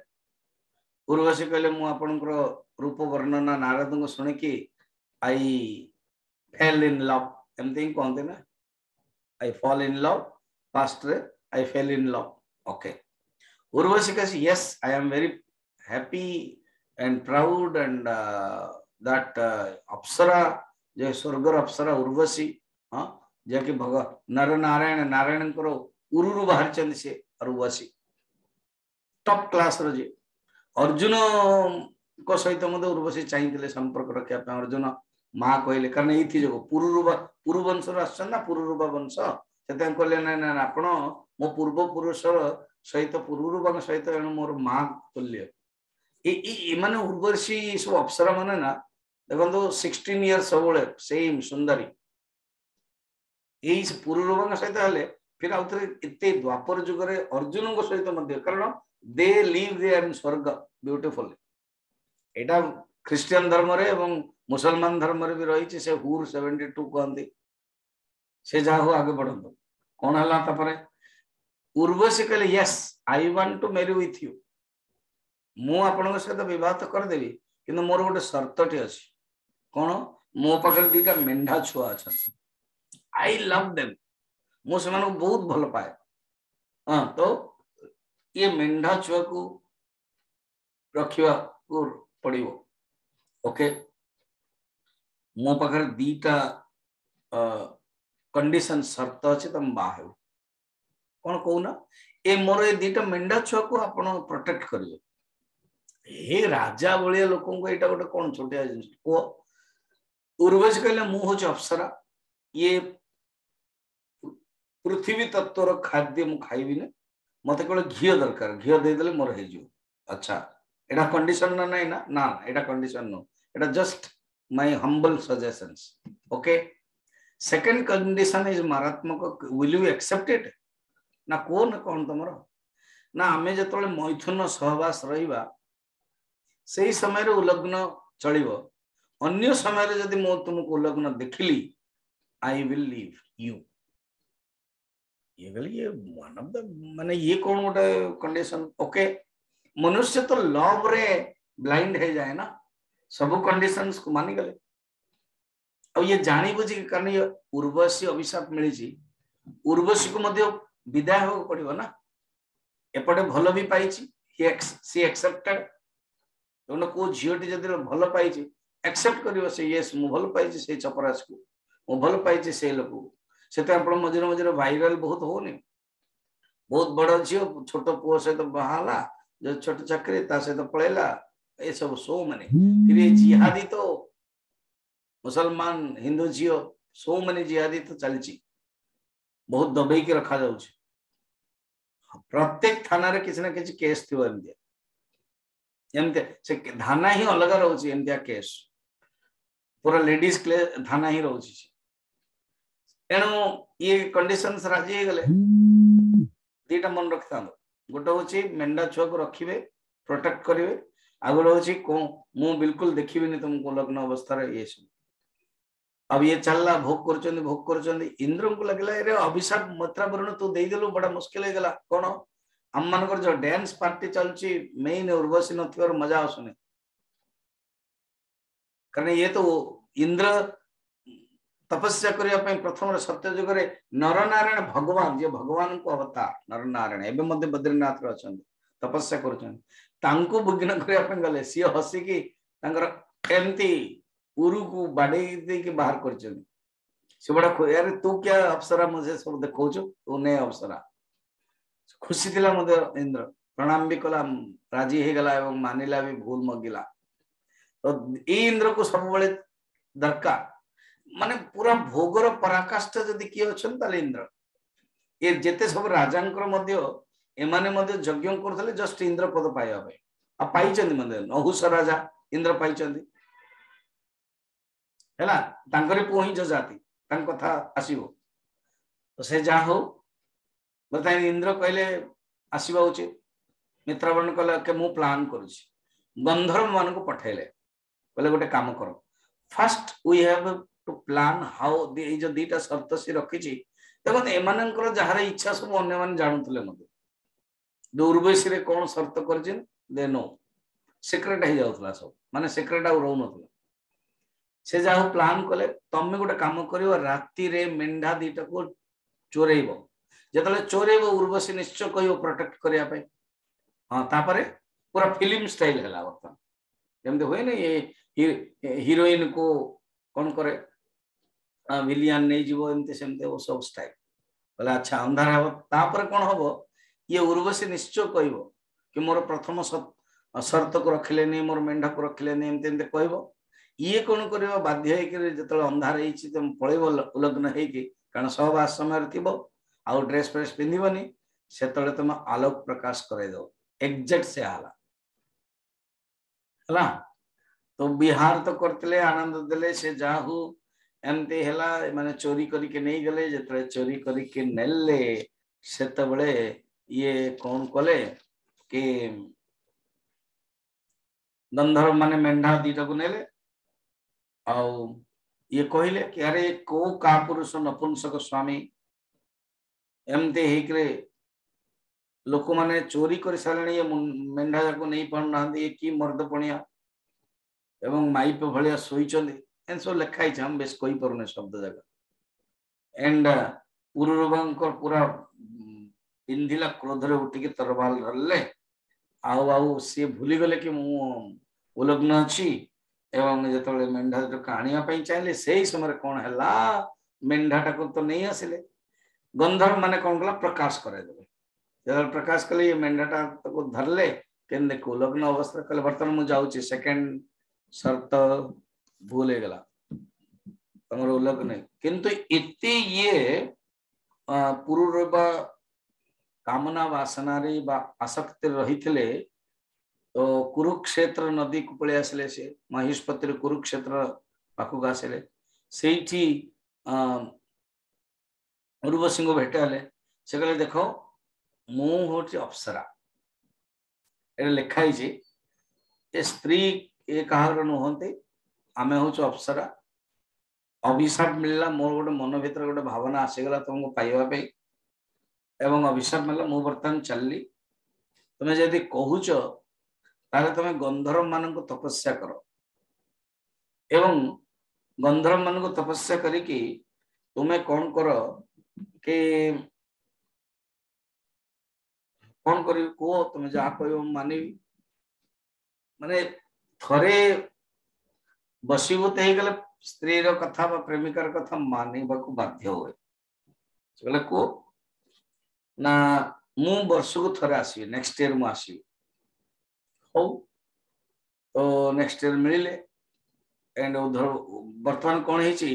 ଉର୍ବଶୀ କହିଲେ ମୁଁ ଆପଣଙ୍କର ରୂପ ବର୍ଣ୍ଣନା ନାରଦଙ୍କୁ ଶୁଣିକି ଆଇ ଫେଲ୍ ଇନ୍ ଲଭ୍ ଏମିତି ହିଁ କହନ୍ତି ନା ଆଇ ଫଲ୍ ଇନ୍ ଲଭ୍ ଫାଷ୍ଟରେ I fell in love okay Urvashi କହିଛି yes I am very happy and proud and that Apsara ଯେ ସ୍ୱର୍ଗର ଅପ୍ସରା ଉର୍ବଶୀ ହଁ ଯାହାକି ଭଗ ନର ନାରାୟଣ ନାରାୟଣଙ୍କର ଉରୁରୁ ବାହାରିଛନ୍ତି ସେ ଉର୍ବଶୀ ଟପ୍ କ୍ଲାସର ଯିଏ ଅର୍ଜୁନଙ୍କ ସହିତ ମଧ୍ୟ ଉର୍ବଶୀ ଚାହିଁଥିଲେ ସମ୍ପର୍କ ରଖିବା ପାଇଁ ଅର୍ଜୁନ ମା କହିଲେ କାରଣ ଏଇଥି ଯୋଗ ପୁରୁବା ବଂଶରୁ ଆସୁଛନ୍ତି ନା ପୁରୁବା ବଂଶ ସେଥିପାଇଁ କହିଲେ ନାଇଁ ନାଇଁ ଆପଣ ମୋ ପୂର୍ବ ପୁରୁଷ ସହିତ ପୂର୍ବରୁବାଙ୍କ ସହିତ ଏଣୁ ମୋର ମା ତୁଲ୍ୟ ଏମାନେ ଉର୍ବଶୀ ସବୁ ଅପସର ମାନେ ନା ଦେଖନ୍ତୁ ସିକ୍ସଟିନ୍ ଇୟର୍ ସବୁବେଳେ ସେଇ ସୁନ୍ଦରୀ ଏଇ ପୁରୁବାଙ୍କ ସହିତ ହେଲେ ଫିର ଆଉ ଥରେ ଏତେ ଦ୍ୱାପର ଯୁଗରେ ଅର୍ଜୁନଙ୍କ ସହିତ ମଧ୍ୟ କାରଣ দে লিভ দেয়ার ইন স্বর্গ বিউটিফুল এটা ଖ୍ରୀଷ୍ଟିଆନ ଧର୍ମରେ ଏବଂ ମୁସଲମାନ ଧର୍ମରେ ବି ରହିଛି ସେ ହୁର ସେଭେଣ୍ଟି ଟୁ କହନ୍ତି ସେ ଯାହା ହଉ ଆଗେ ବଢ଼ନ୍ତୁ କ'ଣ ହେଲା ତାପରେ ଉର୍ବଶୀ କହିଲେ yes I want to marry with you ମୁଁ ଆପଣଙ୍କ ସହିତ ବିବାହ ତ କରିଦେବି କିନ୍ତୁ ମୋର ଗୋଟେ ସର୍ତ୍ତଟି ଅଛି କ'ଣ ମୋ ପାଖରେ ଦୁଇଟା ମେଣ୍ଢା ଛୁଆ ଅଛନ୍ତି ଆଇ ଲଭ୍ ଦେମ୍ ମୁଁ ସେମାନଙ୍କୁ ବହୁତ ଭଲ ପାଏ ହଁ ତ ये मेढा छुआ को रखा पड़ो ओके मो पाखे दीटा कंडीशन सर्त अच्छे तुम बाहर कौन कहना ए मोर ए दीटा मेढा छुआ को आप प्रोटेक्ट कर हे राजा भाया लोक गोटे कौन छोटिया जिन कह उर्वज कहले मुझे अप्सरा ये पृथ्वी तत्व खाद्य मुझे खाइबी ना মতো কেবল ঘিও দরকার ঘিও দিয়েদেলে মোর হয়ে যাব আচ্ছা এটা কন্ডিশন না নাই না না এটা কন্ডিশন নো এটা just my humble suggestions okay second condition is মারাত্মক উইল ইউ একসেপ্টেড না কুহ না কোণ তোমার না আমি যেতবে মৈথুন সহবাস রহবা সেই সময় উলগ্ন চলব অন্য সময় যদি মু তুমি উলগ্ন দেখিলি আই উইল লিভ ইউ ಈಗಲೇ ಒನ್ ಆಫ್ ದ ಮನೆ ಏಕೋಣ ಗೋಟೆ ಕಂಡೀಷನ್ ಓಕೆ मनुष्य तो लव रे ब्लाइंड है जाए ना सब कंडीशन को मानि गले ये जानी बुझी कारण ये उर्वशी अभिशाप मिली उर्वशी को मध्य विदाय हो पड़ो ना एपटे भल भी पाई सी एक्सेप्टेड तेना को झीटी जो भल पाई एक्सेप्ट कर भल पाई से चपरास को मुझे भल पाई से लोक को से मझे मझे भाइराल बहुत हो बहुत बड़ झी छोट पु सहित बाहला जो छोट चक्री सहित पलैला ये सब शो मैंने फिर जिहादी तो मुसलमान हिंदू झी सो मैंने जिहादी तो चलती बहुत दबे के रखा जा प्रत्येक थाना रे किसी ना कि केस थी धाना ही अलग रोचा केस पूरा लेडीज थाना ही रोचे ତେଣୁ ଇଏ କଣ୍ଡିସନ୍ସ ରାଜି ହେଇଗଲେ ଦିଟା ମନେ ରଖିଥାନ୍ତୁ ଗୋଟେ ହଉଛି ମେଣ୍ଢା ଛୁଆକୁ ରଖିବେ ପ୍ରୋଟେକ୍ଟ କରିବେ ଆଉ ଗୋଟେ ହଉଛି ମୁଁ ବିଲକୁଲ ଦେଖିବିନି ତୁମକୁ ଲଗ୍ନ ଅବସ୍ଥାରେ ଇଏ ସବୁ ଆଉ ଇଏ ଚାଲିଲା ଭୋଗ କରୁଛନ୍ତି ଭୋଗ କରୁଛନ୍ତି ଇନ୍ଦ୍ରଙ୍କୁ ଲାଗିଲା ଏରେ ଅଭିଶାପ ମାତ୍ରାବରଣ ତୁ ଦେଇଦେଲୁ ବଡ ମୁସ୍କିଲ ହେଇଗଲା କଣ ଆମମାନଙ୍କର ଯୋଉ ଡ୍ୟାନ୍ସ ପାର୍ଟି ଚାଲୁଛି ମେନ୍ ଉର୍ବଶୀ ନଥିବାର ମଜା ଆସୁନି କାରଣ ଇଏ ତ ଇନ୍ଦ୍ର तपस्या करने प्रथम सत्य युगर नरनारायण भगवान जी भगवान को अवतार नरनारायण एवं बद्रीनाथ अच्छा तपस्या कर विघ्न करने गले सी हसिकी एमती उरु को बाड़े देके बाहर कर से तू क्या अवसरा मुझे सब देखो तू नहीं अवसरा खुशी थी मुझे इंद्र प्रणाम भी कला राजी हो गला एवं मानिला भी भूल मगिला तो इंद्र को सब बड़े दरकार ମାନେ ପୁରା ଭୋଗର ପରାକାଷ୍ଠ ଯଦି କିଏ ଅଛନ୍ତି ତାହେଲେ ଇନ୍ଦ୍ର ଏ ଯେତେ ସବୁ ରାଜାଙ୍କର ମଧ୍ୟ ଏମାନେ ମଧ୍ୟ ଯଜ୍ଞ କରୁଥିଲେ ଜଷ୍ଟ ଇନ୍ଦ୍ର ପଦ ପାଇବା ପାଇଁ ଆଉ ପାଇଛନ୍ତି ମଧ୍ୟ ନହୁସ ରାଜା ଇନ୍ଦ୍ର ପାଇଛନ୍ତି ହେଲା ତାଙ୍କରି ପୁଅ ହିଁ ଯଜାତି ତାଙ୍କ କଥା ଆସିବ ତ ସେ ଯାହା ହଉ ବର୍ତ୍ତମାନ ଇନ୍ଦ୍ର କହିଲେ ଆସିବା ଉଚିତ ମିତ୍ରାବରଣ କହିଲେ କି ମୁଁ ପ୍ଲାନ୍ କରୁଛି ଗନ୍ଧର୍ବ ମାନଙ୍କୁ ପଠେଇଲେ କହିଲେ ଗୋଟେ କାମ କର first we have to plan how the ei jo dita sharta se rakhichi ଏବଂ ଏମାନଙ୍କର ଯାହାର ଇଚ୍ଛା ସବୁ ଅନ୍ୟମାନେ ଜାଣୁଥିଲେ ମଧ୍ୟ ଯୋଉ ଉର୍ବଶୀରେ କଣ ସର୍ତ୍ତ କରିଛି ଦେ ନୋ ସିକ୍ରେଟ ହେଇଯାଉଥିଲା ସବୁ ମାନେ ସିକ୍ରେଟ ଆଉ ରହୁନଥିଲା ସେ ଯାହା ପ୍ଲାନ୍ କଲେ ତମେ ଗୋଟେ କାମ କରିବ ରାତିରେ ମେଣ୍ଢା ଦିଟାକୁ ଚୋରେଇବ ଯେତେବେଳେ ଚୋରେଇବ ଉର୍ବଶୀ ନିଶ୍ଚୟ କହିବ ପ୍ରୋଟେକ୍ଟ କରିବା ପାଇଁ ହଁ ତାପରେ ପୁରା ଫିଲ୍ମ ଷ୍ଟାଇଲ ହେଲା ବର୍ତ୍ତମାନ ଯେମିତି ହୁଏନି ହିରୋଇନକୁ କଣ କରେ ଭିଲିଆନ୍ ନେଇଯିବ ଏମିତି ସେମିତି ସବୁ ଷ୍ଟାଇଲ୍ ବୋଲେ ଆଚ୍ଛା ଅନ୍ଧାର ହେବ ତାପରେ କ'ଣ ହେବ ଇଏ ଉର୍ବଶୀ ନିଶ୍ଚୟ କହିବ କି ମୋର ପ୍ରଥମ ସର୍ତ୍ତକୁ ରଖିଲେନି ମୋର ମେଣ୍ଢକୁ ରଖିଲେନି ଏମିତି ଏମିତି କହିବ ଇଏ କ'ଣ କରିବ ବାଧ୍ୟ ହେଇକିରି ଯେତେବେଳେ ଅନ୍ଧାର ହେଇଛି ତମେ ପଳେଇବ ଉଲଗ୍ନ ହେଇକି କାରଣ ସହବାସ ସମୟରେ ଥିବ ଆଉ ଡ୍ରେସ୍ ଫ୍ରେସ୍ ପିନ୍ଧିବନି ସେତେବେଳେ ତମେ ଆଲୋକ ପ୍ରକାଶ କରାଇଦେବ ଏକ୍ଜାକ୍ଟ ସେ ହେଲା ହେଲା ତ ବିହାର ତ କରିଥିଲେ ଆନନ୍ଦ ଦେଲେ ସେ ଯାହା ହଉ एमती है मान चोरी करके चोरी करके से कौन कले कि दंधर मान मेढा दीटा को नेले आउ ये कहले कि अरे को का पुरुष नपुंसक स्वामी एमती है लोक मैंने चोरी कर सारे ये मेढा जाक नहीं पार ना ये कि पणिया माइप भाया शोचंद And so લખાય છે આમ બેસ કોઈ પરને શબ્દ જગત. And પુરુરવંકર પુરા ઇન્દિલા ક્રોધરે ઉઠીକି તરવાલ ଧରିଲେ ଆଉ ଆଉ ସିଏ ଭୁଲିଗଲେ କି ମୁଁ ଉଲଗ୍ନ ଅଛି ଏବଂ ଯେତେବେଳେ ମେଣ୍ଢାଟାକୁ ଆଣିବା ପାଇଁ ଚାହିଁଲେ ସେଇ ସମୟରେ କ'ଣ ହେଲା ମେଣ୍ଢାଟାକୁ ତ ନେଇ ଆସିଲେ ଗନ୍ଧର୍ବ ମାନେ କ'ଣ କଲା ପ୍ରକାଶ କରାଇଦେଲେ ଯେତେବେଳେ ପ୍ରକାଶ କଲେ ଏ ମେଣ୍ଢାଟା ତାକୁ ଧରିଲେ କେମିତି ଉଲଗ୍ନ ଅବସ୍ଥା କହିଲେ ବର୍ତ୍ତମାନ ମୁଁ ଯାଉଛି ସେକେଣ୍ଡ ସର୍ତ୍ତ भूल उल्लेख नहीं किंतु इति ये पूर्व कामना वासना रे बा आसक्ति रहितले तो कुरुक्षेत्र नदी को पळे आसले से महेशपत्र कुरुक्षेत्र पाखु आसले सेठी उर्वशी को भेटाले से कहले देख मु होची अप्सरा लिखाई स्त्री ये कह नुहंती आम हूँ अप्सरा अभिशाप मिलला मोर गोटे मन भर गोटे भावना आसीगला तुमको पाइबापी अभिशाप मिलला मु बर्तमान चलली तुम्हें जदि कहच तुम गंधर्व मान तपस्या कर एवं गंधर्व मान तपस्या करिकी तुम्हें कौन कर कि कौन कर तुम जहा कह मानवी मान थे ବଶୀଭୂତ ହେଇଗଲେ ସ୍ତ୍ରୀର କଥା ବା ପ୍ରେମିକାର କଥା ମାନିବାକୁ ବାଧ୍ୟ ହୁଏ ବୋଲେ କୁହ ନା ମୁଁ ବର୍ଷକୁ ଥରେ ଆସିବି ନେକ୍ସଟ ଇୟର ମୁଁ ଆସିବି ହଉ ତ ନେକ୍ସଟ ଇୟର ମିଳିଲେ ଏଣ୍ଡ ବର୍ତ୍ତମାନ କ'ଣ ହେଇଛି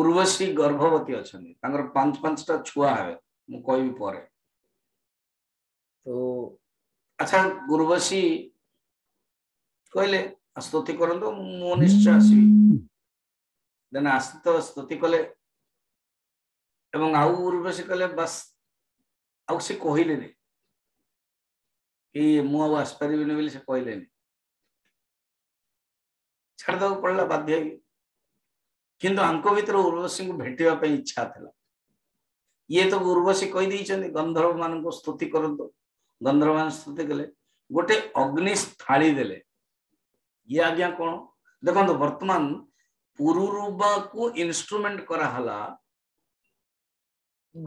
ଉର୍ବଶୀ ଗର୍ଭବତୀ ଅଛନ୍ତି ତାଙ୍କର ପାଞ୍ଚ ପାଞ୍ଚଟା ଛୁଆ ହେବେ ମୁଁ କହିବି ପରେ ତ ଆଚ୍ଛା ଉର୍ବଶୀ କହିଲେ ସ୍ତୁତି କରନ୍ତୁ ମୁଁ ନିଶ୍ଚୟ ଆସିବି ଦେନ୍ ଆସି ତ ସ୍ତୁତି କଲେ ଏବଂ ଆଉ ଉର୍ବଶୀ କଲେ ବାସ୍ ଆଉ ସେ କହିଲେନି କି ମୁଁ ଆଉ ଆସିପାରିବିନି ବୋଲି ସେ କହିଲେନି ଛାଡ଼ିଦେବାକୁ ପଡ଼ିଲା ବାଧ୍ୟ ହେଇକି କିନ୍ତୁ ଆଙ୍କ ଭିତରେ ଉର୍ବଶୀଙ୍କୁ ଭେଟିବା ପାଇଁ ଇଚ୍ଛା ଥିଲା ଇଏ ତ ଉର୍ବଶୀ କହିଦେଇଛନ୍ତି ଗନ୍ଧର୍ବ ମାନଙ୍କୁ ସ୍ତୁତି କରନ୍ତୁ ଗନ୍ଧର୍ବ ମାନେ ସ୍ତୁତି କଲେ ଗୋଟେ ଅଗ୍ନି ସ୍ଥାଳି ଦେଲେ ये आज्ञा कौन देखो बर्तमान ପୁରୁରୁବା କୁ ଇନଷ୍ଟ୍ରୁମେଣ୍ଟ କରାହେଲା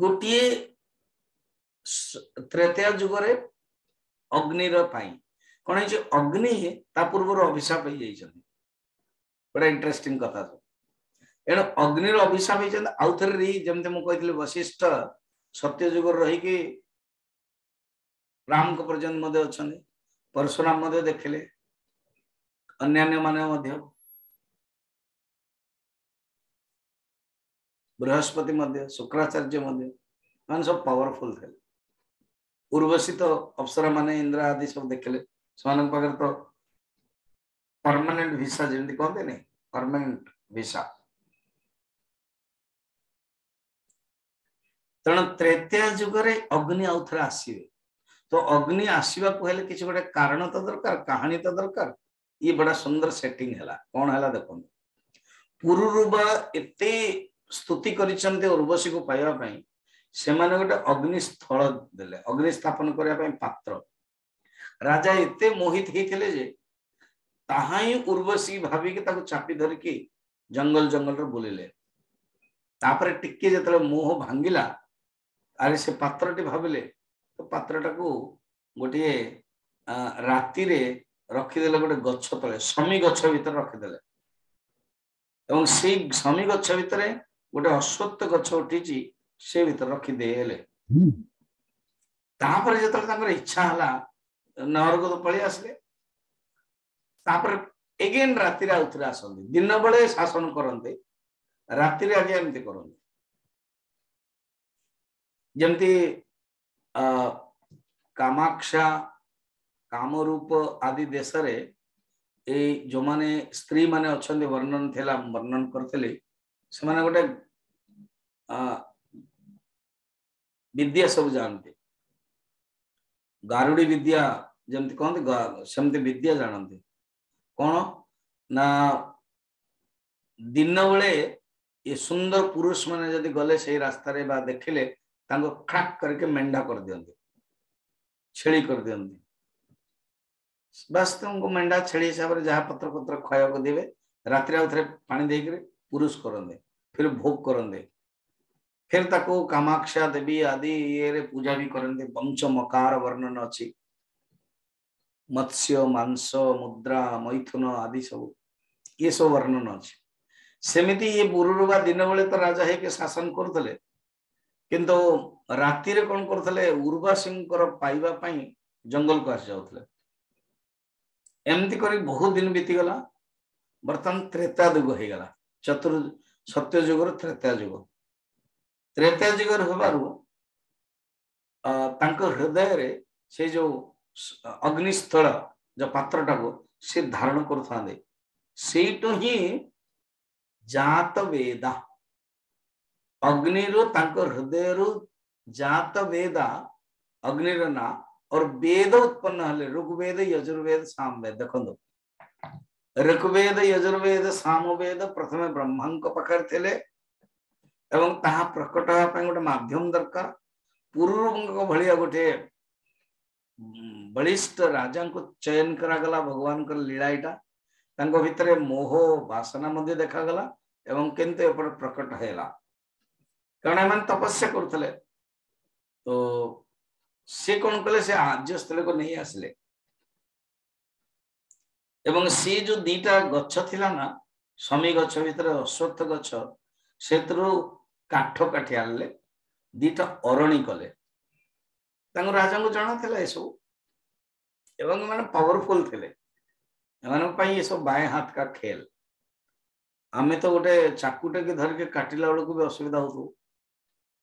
ଗୋଟିଏ ତ୍ରେତୟା ଯୁଗରେ ଅଗ୍ନିର ପାଇଁ କଣ ହେଇଛି ଅଗ୍ନି ତା ପୂର୍ବରୁ ଅଭିଶାପ ହେଇଯାଇଛନ୍ତି ଗୋଟେ ଇଣ୍ଟରେଷ୍ଟିଂ କଥା ସବୁ ଏଣୁ ଅଗ୍ନିର ଅଭିଶାପ ହେଇଛନ୍ତି ଆଉ ଥରେ ରି ଯେମିତି ମୁଁ କହିଥିଲି ବଶିଷ୍ଠ ସତ୍ୟ ଯୁଗରେ ରହିକି ରାମଙ୍କ ପର୍ଯ୍ୟନ୍ତ ମଧ୍ୟ ଅଛନ୍ତି ପରଶୁରାମ ମଧ୍ୟ ଦେଖିଲେ अन्यान्य माने मध्यम बृहस्पति मध्य शुक्राचार्य मध्य मान सब पावरफुल थे उर्वशी तो अप्सरा माने इंद्रा आदि सब देखले सेमान तो परमानेंट भिसा जमी कहते नहीं परमानेंट भिसा तेना त्रेतिया ଯୁଗରେ ଅଗ୍ନି ଆଉ ଥରେ ଆସିବେ ତ ଅଗ୍ନି ଆସିବାକୁ ହେଲେ କିଛି ଗୋଟେ କାରଣ ତ ଦରକାର କାହାଣୀ ତ ଦରକାର ଇଏ ବଡ ସୁନ୍ଦର ସେଟିଂ ହେଲା କଣ ହେଲା ଦେଖନ୍ତୁ ପୁରୁରୁବା ଏତେ ସ୍ତୁତି କରିଛନ୍ତି ଉର୍ବଶୀକୁ ପାଇବା ପାଇଁ ସେମାନେ ଗୋଟେ ଅଗ୍ନିସ୍ଥଳ ଦେଲେ ଅଗ୍ନି ସ୍ଥାପନ କରିବା ପାଇଁ ପାତ୍ର ରାଜା ଏତେ ମୋହିତ ହେଇଥିଲେ ଯେ ତାହା ହିଁ ଉର୍ବଶୀ ଭାବିକି ତାକୁ ଚାପି ଧରିକି ଜଙ୍ଗଲ ଜଙ୍ଗଲରେ ବୁଲିଲେ ତାପରେ ଟିକେ ଯେତେବେଳେ ମୋହ ଭାଙ୍ଗିଲା ଆରେ ସେ ପାତ୍ରଟି ଭାବିଲେ ପାତ୍ରଟାକୁ ଗୋଟିଏ ରାତିରେ ରଖିଦେଲେ ଗୋଟେ ଗଛ ତଳେ ସମୀ ଗଛ ଭିତରେ ରଖିଦେଲେ ଏବଂ ସେଇ ସମୀ ଗଛ ଭିତରେ ଗୋଟେ ଅଶ୍ୱତ୍ ଗଛ ଉଠିଛି ସେ ଭିତରେ ରଖିଦେଇ ହେଲେ ତାପରେ ଯେତେବେଳେ ତାଙ୍କର ଇଚ୍ଛା ହେଲା ନହରକୁ ପଳେଇ ଆସିଲେ ତାପରେ ଏଗେନ୍ ରାତିରେ ଆଉ ଥରେ ଆସନ୍ତି ଦିନ ବେଳେ ଶାସନ କରନ୍ତି ରାତିରେ ଆଜି ଏମିତି କରନ୍ତି ଯେମିତି ଅ କାମାକ୍ଷା କାମରୂପ ଆଦି ଦେଶରେ ଏଇ ଯେଉଁମାନେ ସ୍ତ୍ରୀମାନେ ଅଛନ୍ତି ବର୍ଣ୍ଣନ ଥିଲା ବର୍ଣ୍ଣନ କରିଥିଲି ସେମାନେ ଗୋଟେ ବିଦ୍ୟା ସବୁ ଜାଣନ୍ତି ଗାରୁଡ଼ି ବିଦ୍ୟା ଯେମିତି କହନ୍ତି ସେମିତି ବିଦ୍ୟା ଜାଣନ୍ତି କ'ଣ ନା ଦିନବେଳେ ଏ ସୁନ୍ଦର ପୁରୁଷମାନେ ଯଦି ଗଲେ ସେଇ ରାସ୍ତାରେ ବା ଦେଖିଲେ ତାଙ୍କୁ କ୍ରାକ୍ କରିକି ମେଣ୍ଢା କରିଦିଅନ୍ତି ଛେଳି କରିଦିଅନ୍ତି ବାସ୍ ତୁମକୁ ମେଣ୍ଢା ଛେଳି ହିସାବରେ ଯାହା ପତ୍ର ପତ୍ର ଖୁଆଇବାକୁ ଦେବେ ରାତିରେ ଆଉ ଥରେ ପାଣି ଦେଇକିରି ପୁରୁଷ କରନ୍ତେ ଫେର ଭୋଗ କରନ୍ତେ ଫେର ତାକୁ କାମାକ୍ଷା ଦେବୀ ଆଦି ଇଏରେ ପୂଜା ବି କରନ୍ତି ବଂଶ ମକାର ବର୍ଣ୍ଣନ ଅଛି ମତ୍ସ୍ୟ ମାଂସ ମୁଦ୍ରା ମୈଥୁନ ଆଦି ସବୁ ଇଏ ସବୁ ବର୍ଣ୍ଣନ ଅଛି ସେମିତି ଇଏ ବୁରୁରୁ ବା ଦିନବେଳେ ତ ରାଜା ହେଇକି ଶାସନ କରୁଥିଲେ କିନ୍ତୁ ରାତିରେ କଣ କରୁଥିଲେ ଉର୍ବାସୀଙ୍କର ପାଇବା ପାଇଁ ଜଙ୍ଗଲକୁ ଆସିଯାଉଥିଲେ ଏମିତି କରି ବହୁତ ଦିନ ବିତିଗଲା ବର୍ତ୍ତମାନ ତ୍ରେତା ଯୁଗ ହେଇଗଲା ଚତୁର୍ ସତ୍ୟ ଯୁଗର ତ୍ରେତା ଯୁଗ ତ୍ରେତା ଯୁଗରେ ହେବାରୁ ତାଙ୍କ ହୃଦୟରେ ସେ ଯୋଉ ଅଗ୍ନିସ୍ଥଳ ଯୋଉ ପାତ୍ରଟାକୁ ସେ ଧାରଣ କରୁଥାନ୍ତି ସେଇଠୁ ହିଁ ଜାତ ବେଦା ଅଗ୍ନିରୁ ତାଙ୍କ ହୃଦୟରୁ ଜାତ ବେଦା ଅଗ୍ନିର ନା और वेद उत्पन्न हले ऋग्वेद यजुर्वेद साम वेद देख तो। ऋग्वेद यजुर्वेद साम वेद प्रथम ब्रह्मांक पाखे थे प्रकट हाँ गोटे मध्यम दरकार पूर्व भाया गोटे बलिष्ठ राजा को चयन करागला भगवान कर लीलाईटा भितर मोह बासना मध्य देखा गला एवं किंतु प्रकट है ପ୍ରକଟ ହେଲା କାରଣ ଏମାନେ ସେ କଣ କଲେ ସେ ଆର୍ଯ୍ୟସ୍ଥଳୀକୁ ନେଇ ଆସିଲେ ଏବଂ ସେ ଯୋଉ ଦିଟା ଗଛ ଥିଲା ନା ସମୀ ଗଛ ଭିତରେ ଅଶ୍ୱତ୍ଥ ଗଛ ସେଥିରୁ କାଠ କାଠି ଆଣିଲେ ଦିଟା ଅରଣି କଲେ ତାଙ୍କୁ ରାଜାଙ୍କୁ ଜଣାଥିଲା ଏସବୁ ଏବଂ ଏମାନେ ପାୱାରଫୁଲ ଥିଲେ ଏମାନଙ୍କ ପାଇଁ ଏସବୁ ବାଏ ହାତ କା ଖେଲ ଆମେ ତ ଗୋଟେ ଚାକୁଟାକି ଧରିକି କାଟିଲା ବେଳକୁ ବି ଅସୁବିଧା ହଉଥିବୁ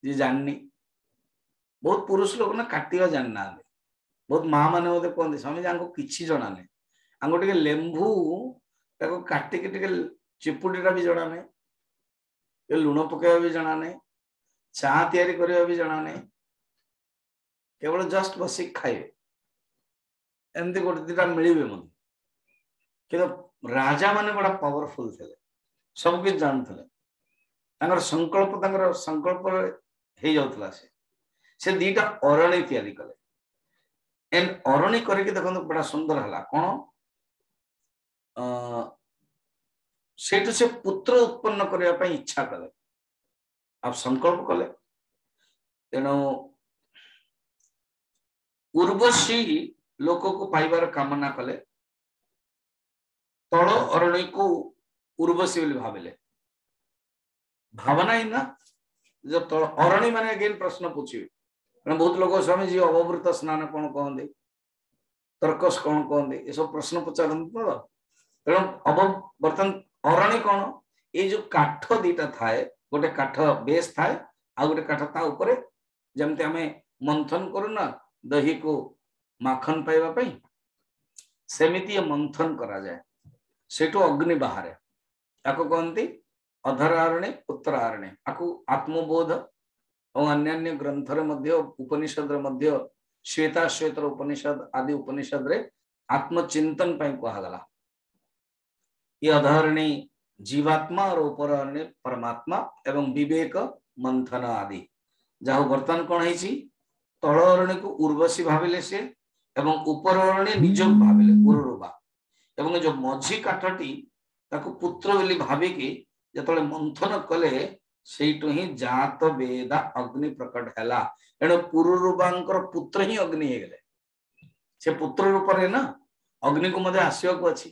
ଯିଏ ଜାଣିନି ବହୁତ ପୁରୁଷ ଲୋକ ନା କାଟିବା ଜାଣିନାହାନ୍ତି ବହୁତ ମା ମାନେ ମୋତେ କୁହନ୍ତି ସ୍ୱାମୀଜୀ ଆଙ୍କୁ କିଛି ଜଣା ନାହିଁ ଆଙ୍କୁ ଟିକେ ଲେମ୍ବୁ ତାକୁ କାଟିକି ଟିକେ ଚିପୁଡ଼ିଟା ବି ଜଣା ନାହିଁ ଟିକେ ଲୁଣ ପକେଇବା ବି ଜଣା ନାହିଁ ଚା ତିଆରି କରିବା ବି ଜଣା ନାହିଁ କେବଳ ଜଷ୍ଟ ବସିକି ଖାଇବେ ଏମିତି ଗୋଟେ ଦୁଇଟା ମିଳିବେ ମୋତେ କିନ୍ତୁ ରାଜାମାନେ ବଡ ପାୱାରଫୁଲ ଥିଲେ ସବୁକିଛି ଜାଣୁଥିଲେ ତାଙ୍କର ସଂକଳ୍ପ ତାଙ୍କର ସଂକଳ୍ପରେ ହେଇଯାଉଥିଲା ସେ ସେ ଦିଟା ଅରଣୀ ତିଆରି କଲେ ଏଣ୍ଡ ଅରଣୀ କରିକି ଦେଖନ୍ତୁ ବଡ ସୁନ୍ଦର ହେଲା କ'ଣ ସେଇଠୁ ସେ ପୁତ୍ର ଉତ୍ପନ୍ନ କରିବା ପାଇଁ ଇଚ୍ଛା କଲେ ଆଉ ସଂକଳ୍ପ କଲେ ତେଣୁ ଉର୍ବଶୀ ଲୋକକୁ ପାଇବାର କାମନା କଲେ ତଳ ଅରଣୀକୁ ଉର୍ବଶୀ ବୋଲି ଭାବିଲେ ଭାବନା ହିଁ ନା ଅରଣୀ ମାନେ ଏଗେନ୍ ପ୍ରଶ୍ନ ପୁଛିବେ ତେଣୁ ବହୁତ ଲୋକ ସ୍ୱାମୀଜୀ ଅବବୃତ ସ୍ନାନ କ'ଣ କହନ୍ତି ତର୍କସ କ'ଣ କହନ୍ତି ଏସବୁ ପ୍ରଶ୍ନ ପଚାରନ୍ତି ତ ତେଣୁ ଅବ ବର୍ତ୍ତମାନ ଅରଣୀ କ'ଣ ଏଇ ଯୋଉ କାଠ ଦିଟା ଥାଏ ଗୋଟେ କାଠ ବେସ୍ ଥାଏ ଆଉ ଗୋଟେ କାଠ ତା ଉପରେ ଯେମିତି ଆମେ ମନ୍ଥନ କରୁ ନା ଦହିକୁ ମାଖନ ପାଇବା ପାଇଁ ସେମିତି ମନ୍ଥନ କରାଯାଏ ସେଠୁ ଅଗ୍ନି ବାହାରେ ତାକୁ କହନ୍ତି ଅଧରାରଣୀ ଉତ୍ତରାରଣୀ ଆକୁ ଆତ୍ମବୋଧ અન્ય અન્ય ગ્રંથર মধ্যে ઉપનિષદર মধ্যে શ્વેતા શ્વેતર ઉપનિષદ আদি ઉપનિષદરે આત્મચિંતન પર કહા ગલા ઈ આધારની જીવાત્મા રૂપર ને પરમાત્મા এবંગ વિવેક મંથન আদি જહ બર્તન કોણ હીસી તળ ઓરણે કુ ઉર્વશી ભાબલે સે এবંગ ઉપર ઓરણે નિજો ભાબલે ગુરુ રૂબા এবંગ જો મଝી કાટાટી તાકુ પુત્ર વેલી ભાબે કે જતળે મંથન કરે ସେଇଠୁ ହିଁ ଜାତ ବେଦା ଅଗ୍ନି ପ୍ରକଟ ହେଲା ଏଣୁ ପୁରୁରୁବାଙ୍କର ପୁତ୍ର ହିଁ ଅଗ୍ନି ହେଇଗଲେ ସେ ପୁତ୍ର ରୂପରେ ନା ଅଗ୍ନିକୁ ମଧ୍ୟ ଆସିବାକୁ ଅଛି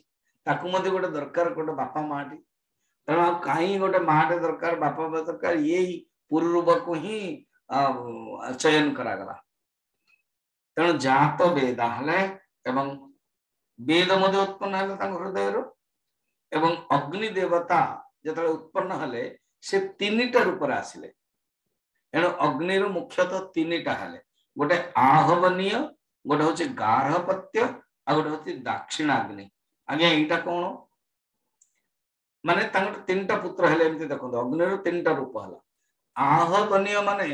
ତାକୁ ମଧ୍ୟ ଗୋଟେ ଦରକାର ଗୋଟେ ବାପା ମାଆଟି ତେଣୁ ଆଉ କାହିଁ ଗୋଟେ ମାଆଟେ ଦରକାର ବାପା ମା ଦରକାର ଏଇ ପୁରୁରୁବାକୁ ହିଁ ଚୟନ କରାଗଲା ତେଣୁ ଜାତ ବେଦା ହେଲେ ଏବଂ ବେଦ ମଧ୍ୟ ଉତ୍ପନ୍ନ ହେଲେ ତାଙ୍କ ହୃଦୟରୁ ଏବଂ ଅଗ୍ନି ଦେବତା ଯେତେବେଳେ ଉତ୍ପନ୍ନ ହେଲେ ସେ ତିନିଟା ରୂପରେ ଆସିଲେ ଏଣୁ ଅଗ୍ନିରୁ ମୁଖ୍ୟତଃ ତିନିଟା ହେଲେ ଗୋଟେ ଆହବନୀୟ ଗୋଟେ ହଉଛି ଗାର୍ହପତ୍ୟ ଆଉ ଗୋଟେ ହଉଛି ଦାକ୍ଷିଣାଗ୍ନି ଆଜ୍ଞା ଏଇଟା କଣ ମାନେ ତାଙ୍କର ତିନିଟା ପୁତ୍ର ହେଲେ ଏମିତି ଦେଖନ୍ତୁ ଅଗ୍ନିରୁ ତିନିଟା ରୂପ ହେଲା ଆହବନୀୟ ମାନେ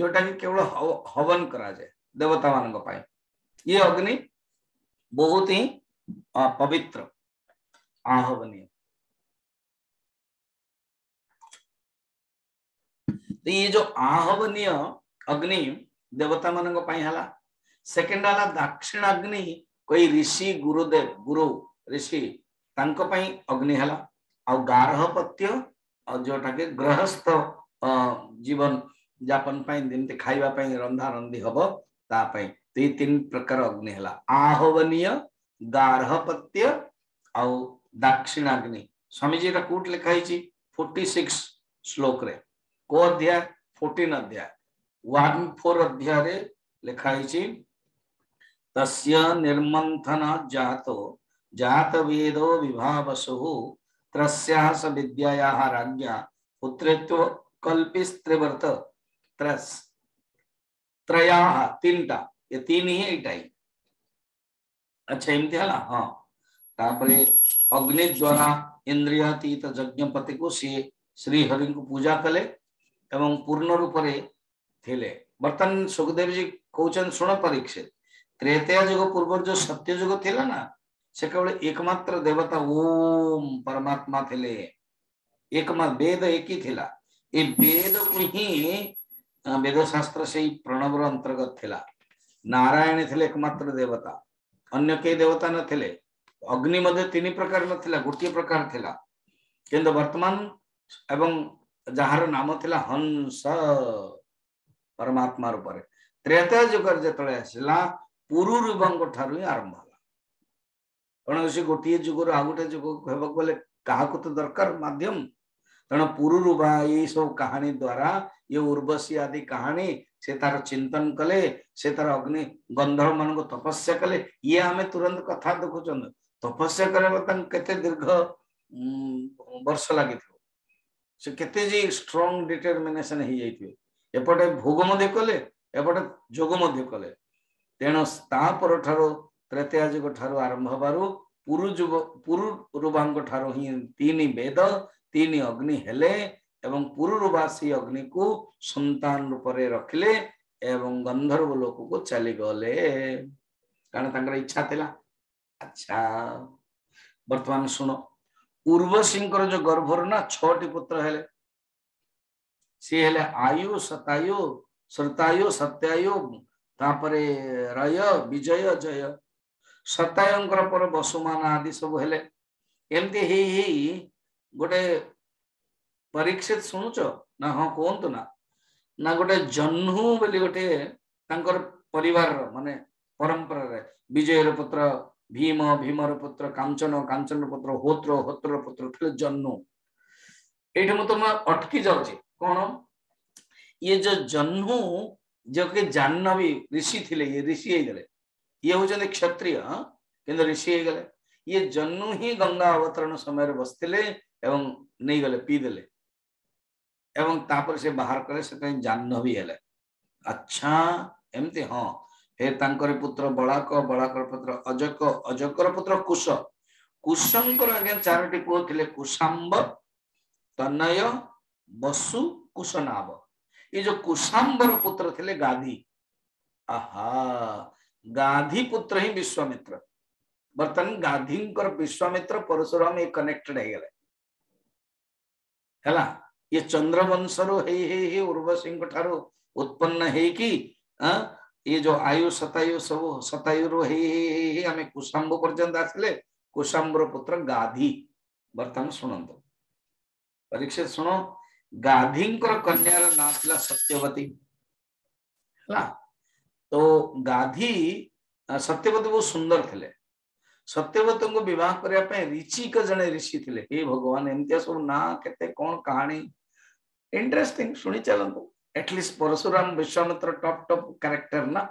ଯୋଉଟା କି କେବଳ ହବନ କରାଯାଏ ଦେବତା ମାନଙ୍କ ପାଇଁ ଇଏ ଅଗ୍ନି ବହୁତ ହିଁ ପବିତ୍ର ଆହବନୀୟ तो ये जो आहवन अग्नि देवता मान सेकेंड है दक्षिण अग्नि कोई ऋषि गुरुदेव गुरु ऋषि अग्नि है गारहपत्य जोटा के गृहस्थ जीवन जापन जमी खावा रंधा रंधी हब ताइम तो ये तीन प्रकार अग्नि है आहवन गारहपत्य दक्षिण अग्नि स्वामीजी कौट लिखाई फोर्टी सिक्स श्लोक रे को अध्याय फोर्टीन अध्याय वन फोर अध्याय लिखाई तस्य निर्मंथन जात जात वेदो विभावसु त्रस तीनटा ये तीन ही अच्छा है हाँ तापर अग्नि द्वारा इंद्रियातीत यज्ञपति को सी श्रीहरि को पूजा कले ଏବଂ ପୂର୍ଣ୍ଣ ରୂପରେ ଥିଲେ ବର୍ତ୍ତମାନ ସୁଖଦେବଜୀ କହୁଛନ୍ତି ଶୁଣ ପରୀକ୍ଷିତ ତ୍ରେତୟା ଯୁଗ ପୂର୍ବରୁ ଯୋଉ ସତ୍ୟ ଯୁଗ ଥିଲା ନା ସେ କେବଳ ଏକମାତ୍ର ଦେବତା ଓମ ପରମାତ୍ମା ଥିଲେ ଏକମାତ୍ର ବେଦ ଏକି ଥିଲା ଏ ବେଦକୁ ହିଁ ବେଦଶାସ୍ତ୍ର ସେଇ ପ୍ରଣବର ଅନ୍ତର୍ଗତ ଥିଲା ନାରାୟଣ ଥିଲେ ଏକମାତ୍ର ଦେବତା ଅନ୍ୟ କେହି ଦେବତା ନଥିଲେ ଅଗ୍ନି ମଧ୍ୟ ତିନି ପ୍ରକାର ନଥିଲା ଗୋଟିଏ ପ୍ରକାର ଥିଲା କିନ୍ତୁ ବର୍ତ୍ତମାନ ଏବଂ ଯାହାର ନାମ ଥିଲା ହଂସ ପରମାତ୍ମା ରୂପରେ ତ୍ରେତୟ ଯୁଗରେ ଯେତେବେଳେ ଆସିଲା ପୁରୁରୂପଙ୍କ ଠାରୁ ହିଁ ଆରମ୍ଭ ହେଲା କୌଣସି ଗୋଟିଏ ଯୁଗରୁ ଆଉ ଗୋଟେ ଯୁଗକୁ ହେବାକୁ ଗଲେ କାହାକୁ ତ ଦରକାର ମାଧ୍ୟମ ତେଣୁ ପୁରୁରୂପା ଏଇ ସବୁ କାହାଣୀ ଦ୍ୱାରା ଇଏ ଉର୍ବଶୀ ଆଦି କାହାଣୀ ସେ ତାର ଚିନ୍ତନ କଲେ ସେ ତାର ଅଗ୍ନି ଗନ୍ଧର୍ବ ମାନଙ୍କୁ ତପସ୍ୟା କଲେ ଇଏ ଆମେ ତୁରନ୍ତ କଥା ଦେଖୁଛନ୍ତି ତପସ୍ୟା କରିବା ତାଙ୍କୁ କେତେ ଦୀର୍ଘ ବର୍ଷ ଲାଗିଥିବ ସେ କେତେ ଯେ ଷ୍ଟ୍ରଙ୍ଗ ଡିଟରମିନେସନ ହେଇଯାଇଥିବେ ଏପଟେ ଭୋଗ ମଧ୍ୟ କଲେ ଏପଟେ ଯୋଗ ମଧ୍ୟ କଲେ ତେଣୁ ତା ପରଠାରୁ ତ୍ରେତୟା ଯୁଗ ଠାରୁ ଆରମ୍ଭ ହେବାରୁ ପୁରୁ ଯୁଗ ପୁରୁ ରୁବାଙ୍କ ଠାରୁ ହିଁ ତିନି ବେଦ ତିନି ଅଗ୍ନି ହେଲେ ଏବଂ ପୁରୁରୁବା ସେଇ ଅଗ୍ନିକୁ ସନ୍ତାନ ରୂପରେ ରଖିଲେ ଏବଂ ଗନ୍ଧର୍ବ ଲୋକକୁ ଚାଲିଗଲେ କାରଣ ତାଙ୍କର ଇଚ୍ଛା ଥିଲା ଆଚ୍ଛା ବର୍ତ୍ତମାନ ଶୁଣ उर्वशी जो गर्भर ना छोटी सी हेले आयु सतायु श्रतायु सत्यायु तापरे रय विजय जय सतायुकर पर बसुमान आदि सब हेले एमती ही ही गोटे परीक्षित शुणुच ना हाँ कहतु ना ना गोटे जह्नू बोली गोटे परिवार माने परंपरा विजय पुत्र ভীম ভীমর পুত্র কাঞ্চন কাঞ্চন পুত্র হোত্র হোত্র পুত্র জন্ম ଏଇଠି ମୁଁ ତମ ଅଟକି ଯାଉଛି କଣ ଇଏ ଯୋଉ ଜହ୍ନୁ ଯିଏକି ଜାହ୍ନବୀ ଋଷି ଥିଲେ ଇଏ ଋଷି ହେଇଗଲେ ଇଏ ହଉଛନ୍ତି କ୍ଷତ୍ରିୟ କିନ୍ତୁ ଋଷି ହେଇଗଲେ ଇଏ ଜହ୍ନୁ ହିଁ ଗଙ୍ଗା ଅବତରଣ ସମୟରେ ବସିଥିଲେ ଏବଂ ନେଇଗଲେ ପିଇଦେଲେ ଏବଂ ତାପରେ ସେ ବାହାର କଲେ ସେଥିପାଇଁ ଜାହ୍ନବୀ ହେଲେ ଆଚ୍ଛା ଏମିତି ହଁ हे तांकर पुत्र बलाक बलाकर पुत्र अजक अजक पुत्र कुश कुशंकर आगे चारोटी पुओ थे कुशाम्ब तनय बसु कुशनाभ ये जो कुशाम्बर पुत्र थे गाधी आहा गाधी पुत्र ही विश्वामित्र बर्तन गाधी विश्वामित्र परशुराम ये कनेक्टेड है हला ये चंद्रवंश रही उर्वशी ठार उत्पन्न है कि ये जो आयु सतायु सब सतायु आम कुशाम्ब पर्यंत आसे कुशाम्ब पुत्र गाधी बर्तमान शुणु परीक्षित शुण गाधी कन्या ना था सत्यवती है हाँ, तो गाधी सत्यवती बहुत सुंदर थे सत्यवती को बहुत करने ऋचिक जन ऋषि थे हे भगवान एमती सब ना के कौन कहानी इंटरेस्टिंग शुणी चलते at least Parashuram Vishwamitra top top character ନା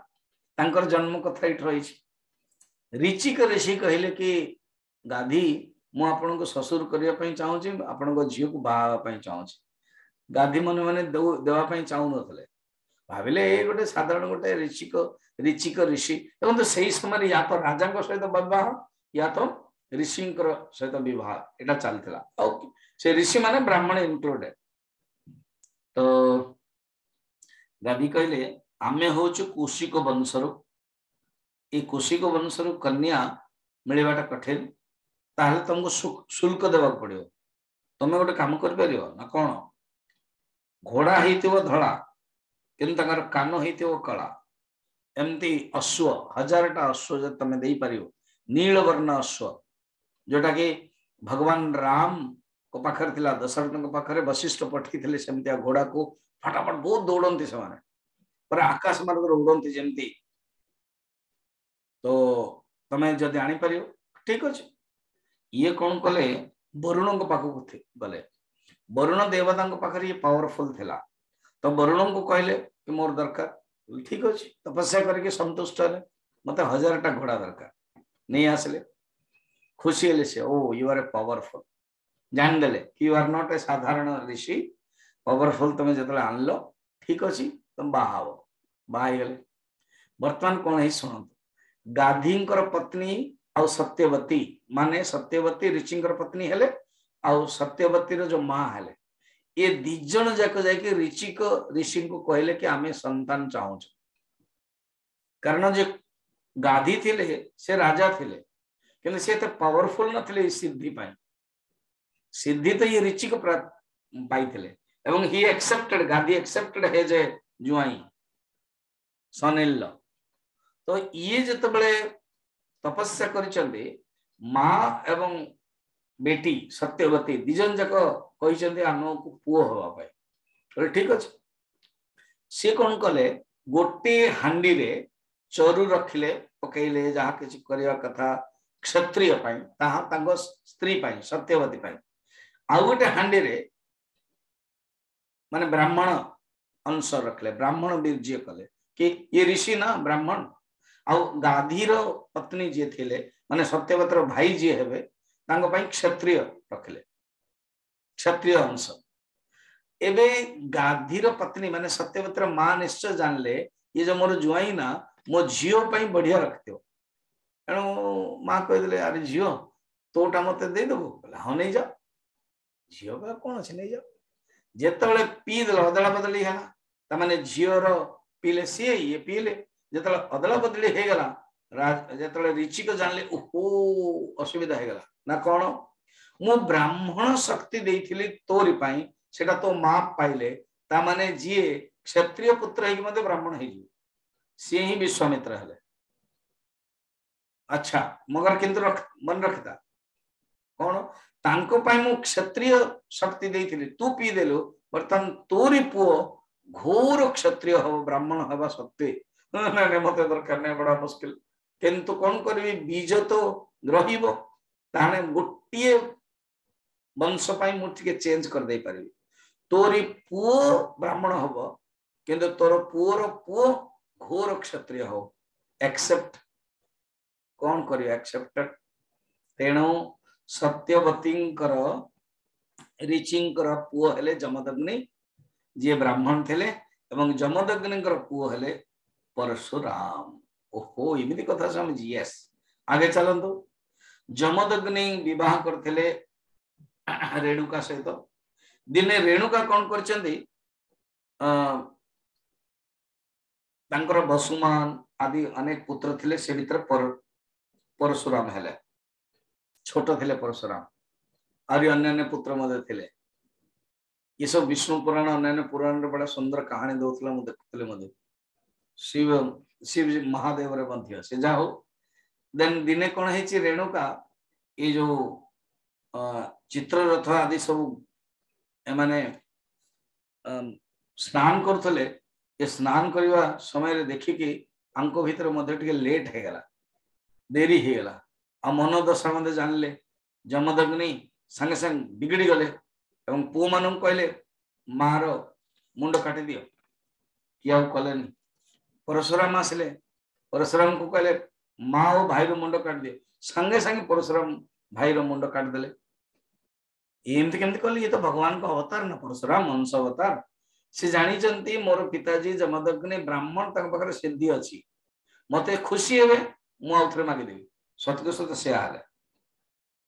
ତାଙ୍କର ଜନ୍ମ କଥା ଏଇଠି ରହିଛି ରିଚିକ ରିଷି କହିଲେ କି ଗାଧୀ ମୁଁ ଆପଣଙ୍କୁ ଶ୍ୱଶୁର କରିବା ପାଇଁ ଚାହୁଁଛି ଆପଣଙ୍କ ଝିଅକୁ ବାହା ହେବା ପାଇଁ ଚାହୁଁଛି ଗାଧି ମନେ ମନେ ଦେବା ପାଇଁ ଚାହୁଁନଥିଲେ ଭାବିଲେ ଏଇ ଗୋଟେ ସାଧାରଣ ଗୋଟେ ରିଚିକ ରିଚିକ ଋଷି ଏବଂ ସେଇ ସମୟରେ ୟା ତ ରାଜାଙ୍କ ସହିତ ବିବାହ ୟା ତ ଋଷିଙ୍କର ସହିତ ବିବାହ ଏଇଟା ଚାଲିଥିଲା ଆଉ ସେ ଋଷି ମାନେ ବ୍ରାହ୍ମଣ ଇନକ୍ଲୁଡେଡ୍ ତ गादी कहले आम हूँ कौशिक वंशर ये कौशिक वंशर कन्या मिलवाटा कठिन ताल तुमको शुल्क देवा पड़ो तुम गोटे काम कर पार ना कौन घोड़ा हेथ धला कि कान कला एमती अश्व हजार टा अश्व तुम दे पार नीलवर्ण अश्व जोटा कि भगवान राम पाखे थी दशरथ वशिष्ठ पठी थे घोड़ा को फटाफट बहुत दौड़ती आकाश मार्ग उड़ती जमती तो तमें जब आनीपर ठीक अच्छे ये कौन कले वरुण गले वरुण देवता ये पावरफुल थिला तो वरुण को कहले कि मोर दरकार ठीक अच्छे तपस्या करके सन्तुष्ट है मत हजार टा घोड़ा दरकार नहीं आसले खुशी oh you are a powerful जानदेले कि यू आर नट ए साधारण ऋषि पावरफुल तुम जो आनल ठीक अच्छे तुम बाहब बाहर बर्तमान कौन है शुणु गाधी पत्नी आत्यवती मान सत्यवती ऋषि पत्नी हेले सत्यवती जो माँ हेले ये दिज जाक जाकि ऋषि ऋषि को कहले कि आम सतान चाहूच कारण जो गाधी थे से राजा थे कि पावरफुल नी सिद्धि ସିଦ୍ଧି ତ ଇଏ ରିଚିକୁ ପାଇଥିଲେ ଏବଂ ହି ଏକ୍ସେପ୍ଟେଡ ଗାନ୍ଧୀ ଏକ୍ସେପ୍ଟେଡ ହେ ଏ ଜୁଆଇଁ ସନିଲ ତ ଇଏ ଯେତେବେଳେ ତପସ୍ୟା କରିଛନ୍ତି ମା ଏବଂ ବେଟି ସତ୍ୟବତୀ ଦି ଜଣ ଯାକ କହିଛନ୍ତି ଆମକୁ ପୁଅ ହବା ପାଇଁ କହିଲେ ଠିକ ଅଛି ସିଏ କଣ କଲେ ଗୋଟିଏ ହାଣ୍ଡିରେ ଚରୁ ରଖିଲେ ପକେଇଲେ ଯାହା କିଛି କରିବା କଥା କ୍ଷତ୍ରିୟ ପାଇଁ ତାହା ତାଙ୍କ ସ୍ତ୍ରୀ ପାଇଁ ସତ୍ୟବତୀ ପାଇଁ ଆଉ ଗୋଟେ ହାଣ୍ଡିରେ ମାନେ ବ୍ରାହ୍ମଣ ଅଂଶ ରଖିଲେ ବ୍ରାହ୍ମଣ ବୀର୍ଯ୍ୟ କଲେ କି ଇଏ ଋଷି ନା ବ୍ରାହ୍ମଣ ଆଉ ଗାଧୀର ପତ୍ନୀ ଯିଏ ଥିଲେ ମାନେ ସତ୍ୟବ୍ରତର ଭାଇ ଯିଏ ହେବେ ତାଙ୍କ ପାଇଁ କ୍ଷତ୍ରିୟ ରଖିଲେ କ୍ଷତ୍ରିୟ ଅଂଶ ଏବେ ଗାଧୀର ପତ୍ନୀ ମାନେ ସତ୍ୟବ୍ରତର ମା ନିଶ୍ଚୟ ଜାଣିଲେ ଇଏ ଯୋଉ ମୋର ଜୁଆଇଁ ନା ମୋ ଝିଅ ପାଇଁ ବଢିଆ ରଖିଥିବ ଏଣୁ ମା କହିଦେଲେ ଆରେ ଝିଅ ତୋଟା ମତେ ଦେଇଦେବୁ ବୋଲେ ହଁ ନେଇଯାଅ झील कौन अच्छी नहीं जाओ जिते बड़े पीदल अदला बदली है झीर पीले सीए ये पीले जिते अदला बदली हो गला जिते ऋचिक जान ली ओहो असुविधा हो गला ना कौन मु ब्राह्मण शक्ति दे तोरी से तो माँ पाइले मैंने जी क्षत्रिय पुत्र मत ब्राह्मण हो सी ही विश्वामित्र हेले अच्छा मगर किंतु रख मन रखता कौन क्षत्रिय शक्ति दे तु पीदेलु बर्तमान तोरी पुओ घोर क्षत्रिय हम ब्राह्मण हवा सत्वे मत दरकार नहीं बड़ा मुस्किल कितु कौन बीज तो रही गोटे वंश पाई मुझे चेंज कर दे पारे तोरी पुओ ब्राह्मण हब कि तोर पुओर पु घोर क्षत्रिय हो एक्सेप्ट कौन कर तेणु सत्यवती पुहले जमदग्नि जी ब्राह्मण थे जमदग्नि पुह हेले परशुराम ओहो एम कथा स्वामीजी ये आगे चलत जमदग्नि बह कर रेणुका सहित दिने रेणुका कौन कर बसुमान आदि अनेक पुत्र थे भितर परशुराम है छोट थे परशुराम আহরি অন্যান্য পুত্র মধ্যে ये सब विष्णु पुराण अन्य पुराण बड़ा सुंदर कहानी दौला देखुले शिव शिव महादेव रे बंधी से जा देन दिने कौन है रेणुका ये जो चित्ररथ आदि सब एमाने स्नान कर स्नान करने समय देखिकी आंक भितर लेट है गला देरी हो गला ଆଉ ମନ ଦଶା ମଧ୍ୟ ଜାଣିଲେ ଯମଦଗ୍ନି ସାଙ୍ଗେ ସାଙ୍ଗେ ବିଗିଡ଼ି ଗଲେ ଏବଂ ପୁଅମାନଙ୍କୁ କହିଲେ ମାଆର ମୁଣ୍ଡ କାଟିଦିଅ କିଏ ଆଉ କଲେନି ପରଶୁରାମ ଆସିଲେ ପରଶୁରାମକୁ କହିଲେ ମା ଓ ଭାଇର ମୁଣ୍ଡ କାଟିଦିଅ ସାଙ୍ଗେ ସାଙ୍ଗେ ପରଶୁରାମ ଭାଇର ମୁଣ୍ଡ କାଟିଦେଲେ ଏମିତି କେମିତି କଲେ ଇଏ ତ ଭଗବାନଙ୍କ ଅବତାର ନା ପରଶୁରାମ ଅଂଶ ଅବତାର ସେ ଜାଣିଛନ୍ତି ମୋର ପିତାଜୀ ଯମଦଗ୍ନି ବ୍ରାହ୍ମଣ ତାଙ୍କ ପାଖରେ ସିଦ୍ଧି ଅଛି ମତେ ଖୁସି ହେବେ ମୁଁ ଆଉ ଥରେ ମାଗିଦେବି सतगसत स्याहले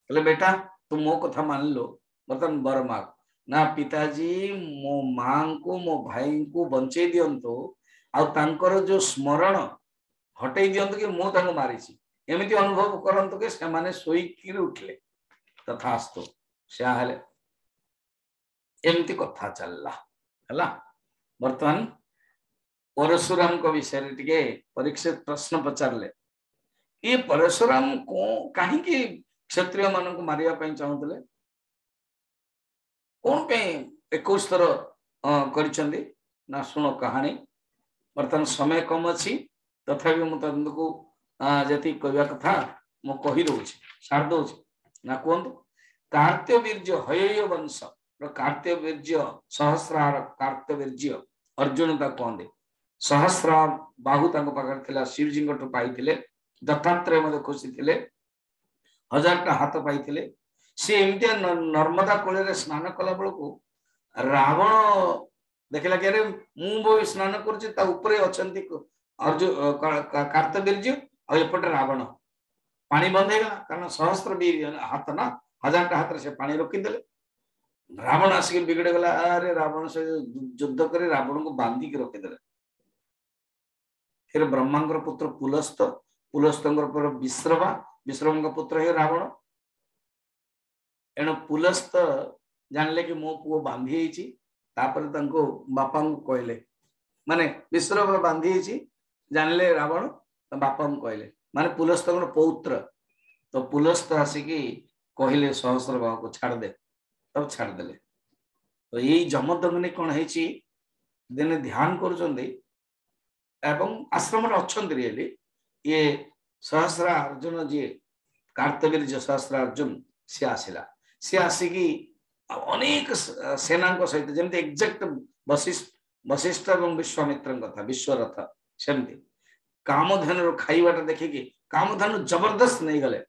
એટલે બેટા તું મો કથા માન લો મર્તન બર્મા ના પિતાજી મો માં કો મો ભાઈ કો બંચાઈ દિયંતો આ તાંકો જો સ્મરણ હટાઈ દિયંત કે મો તાંકો મારીસી એમતી અનુભવ કરંત કે સmane સોઈ કી ઉઠલે તથાસ્તો શાહલે એમતી કથા ચલલા હલા મર્તન ઓરસુરમ કવિ સરટકે પરીક્ષિત પ્રશ્ન પછારલે ये परशुराम कहीं क्षत्रिय मान को मारे चाहूले कौन एक थर कर शुण कहानी बर्तमान समय कम अच्छी तथा मुझे को जी कह कथा मुझे रोच सार दौर ना कहतु कार्त्यवीर्य हय वंश कार्त्यवीर्य सहस्रार कार्त्यवीर्य अर्जुन कहते सहस्र बाहू शिवजी पाई ଦତ୍ତାତ୍ରେୟ ମଧ୍ୟ ଖୁସି ଥିଲେ ହଜାରଟା ହାତ ପାଇଥିଲେ ସେ ଏମିତିଆ ନର୍ମଦା କୋଳରେ ସ୍ନାନ କଲା ବେଳକୁ ରାବଣ ଦେଖିଲା କି ଆରେ ମୁଁ ବି ସ୍ନାନ କରୁଛି ତା ଉପରେ ଅଛନ୍ତି ଅର୍ଜୁନ କାର୍ତ୍ତବୀର୍ଯ୍ୟ ଆଉ ଏପଟେ ରାବଣ ପାଣି ବନ୍ଦ ହେଇଗଲା କାରଣ ସହସ୍ର ବି ହାତ ନା ହଜାରଟା ହାତରେ ସେ ପାଣି ରୋକିଦେଲେ ରାବଣ ଆସିକି ବିଗିଡି ଗଲା ଆରେ ରାବଣ ସେ ଯୁଦ୍ଧ କରି ରାବଣକୁ ବାନ୍ଧିକି ରଖିଦେଲେ ଫେର ବ୍ରହ୍ମାଙ୍କର ପୁତ୍ର ପୁଲସ୍ତ ପୁଲସ୍ତଙ୍କର ବିଶ୍ରବା ବିଶ୍ରମଙ୍କ ପୁତ୍ର ହେଉ ରାବଣ ଏଣୁ ପୁଲସ୍ତ ଜାଣିଲେ କି ମୋ ପୁଅ ବାନ୍ଧି ହେଇଛି ତାପରେ ତାଙ୍କୁ ବାପାଙ୍କୁ କହିଲେ ମାନେ ବିଶ୍ରମ ବାନ୍ଧି ହେଇଛି ଜାଣିଲେ ରାବଣ ବାପାଙ୍କୁ କହିଲେ ମାନେ ପୁଲସ୍ତଙ୍କର ପୌତ୍ର ତ ପୁଲସ୍ତ ଆସିକି କହିଲେ ସହସ୍ର ବାବାକୁ ଛାଡ଼ିଦେ ତାକୁ ଛାଡ଼ିଦେଲେ ତ ଏଇ ଯମଦଗ୍ନି କ'ଣ ହେଇଛି ଦିନେ ଧ୍ୟାନ କରୁଛନ୍ତି ଏବଂ ଆଶ୍ରମରେ ଅଛନ୍ତି ରିଏଲି ये सहस्रा अर्जुन जी कार्तवीर जो सहस्र अर्जुन सी आसला सी आसिकी अनेक सेना सहित जमी एक्जाक्ट वशिष्ठ और विश्वामित्र कथा विश्वरथ सेमती कामधेनु रु खाइबाटा देखिकी कामधेनु जबरदस्त नहीं गले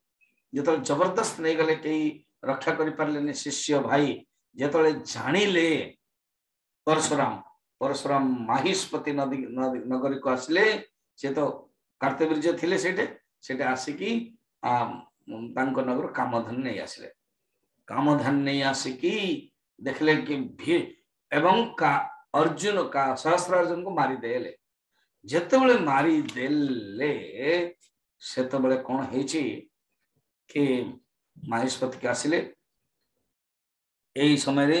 जो जबरदस्त नहीं गले कई रक्षा कर पारे शिष्य भाई जो जान ले परशुराम परशुराम महिष्पति नदी नगरी को आसले सी तो କାର୍ତ୍ତବୀର୍ଯ୍ୟ ଥିଲେ ସେଠି ସେଠି ଆସିକି ତାଙ୍କ ନଗର କାମଧନ ନେଇ ଆସିଲେ କାମଧନ ନେଇ ଆସିକି ଦେଖିଲେ କି ଏବଂ କା ଅର୍ଜୁନ କା ସହସ୍ରାର୍ଜୁନକୁ ମାରିଦେଲେ ଯେତେବେଳେ ମାରିଦେଲେ ସେତେବେଳେ କ'ଣ ହେଇଛି କି ମହେଶପତିକି ଆସିଲେ ଏଇ ସମୟରେ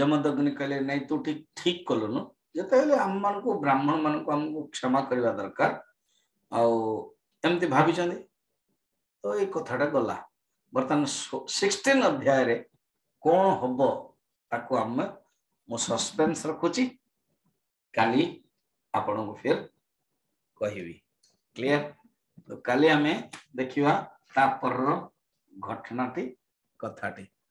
ଯମଦଗ୍ନି କହିଲେ ନାଇଁ ତୁ ଠିକ ଠିକ କଲୁନୁ ଯେତେବେଳେ ଆମମାନଙ୍କୁ ବ୍ରାହ୍ମଣ ମାନଙ୍କୁ ଆମକୁ କ୍ଷମା କରିବା ଦରକାର आम भाई तो ये कथा गला बर्तमान सिक्सटीन अध्याय कौन हम ताको आम मुझे सस्पेन्स रखुची कल आप फिर कह क्लियर तो कल आम देखा तापर घटनाटी कथाटी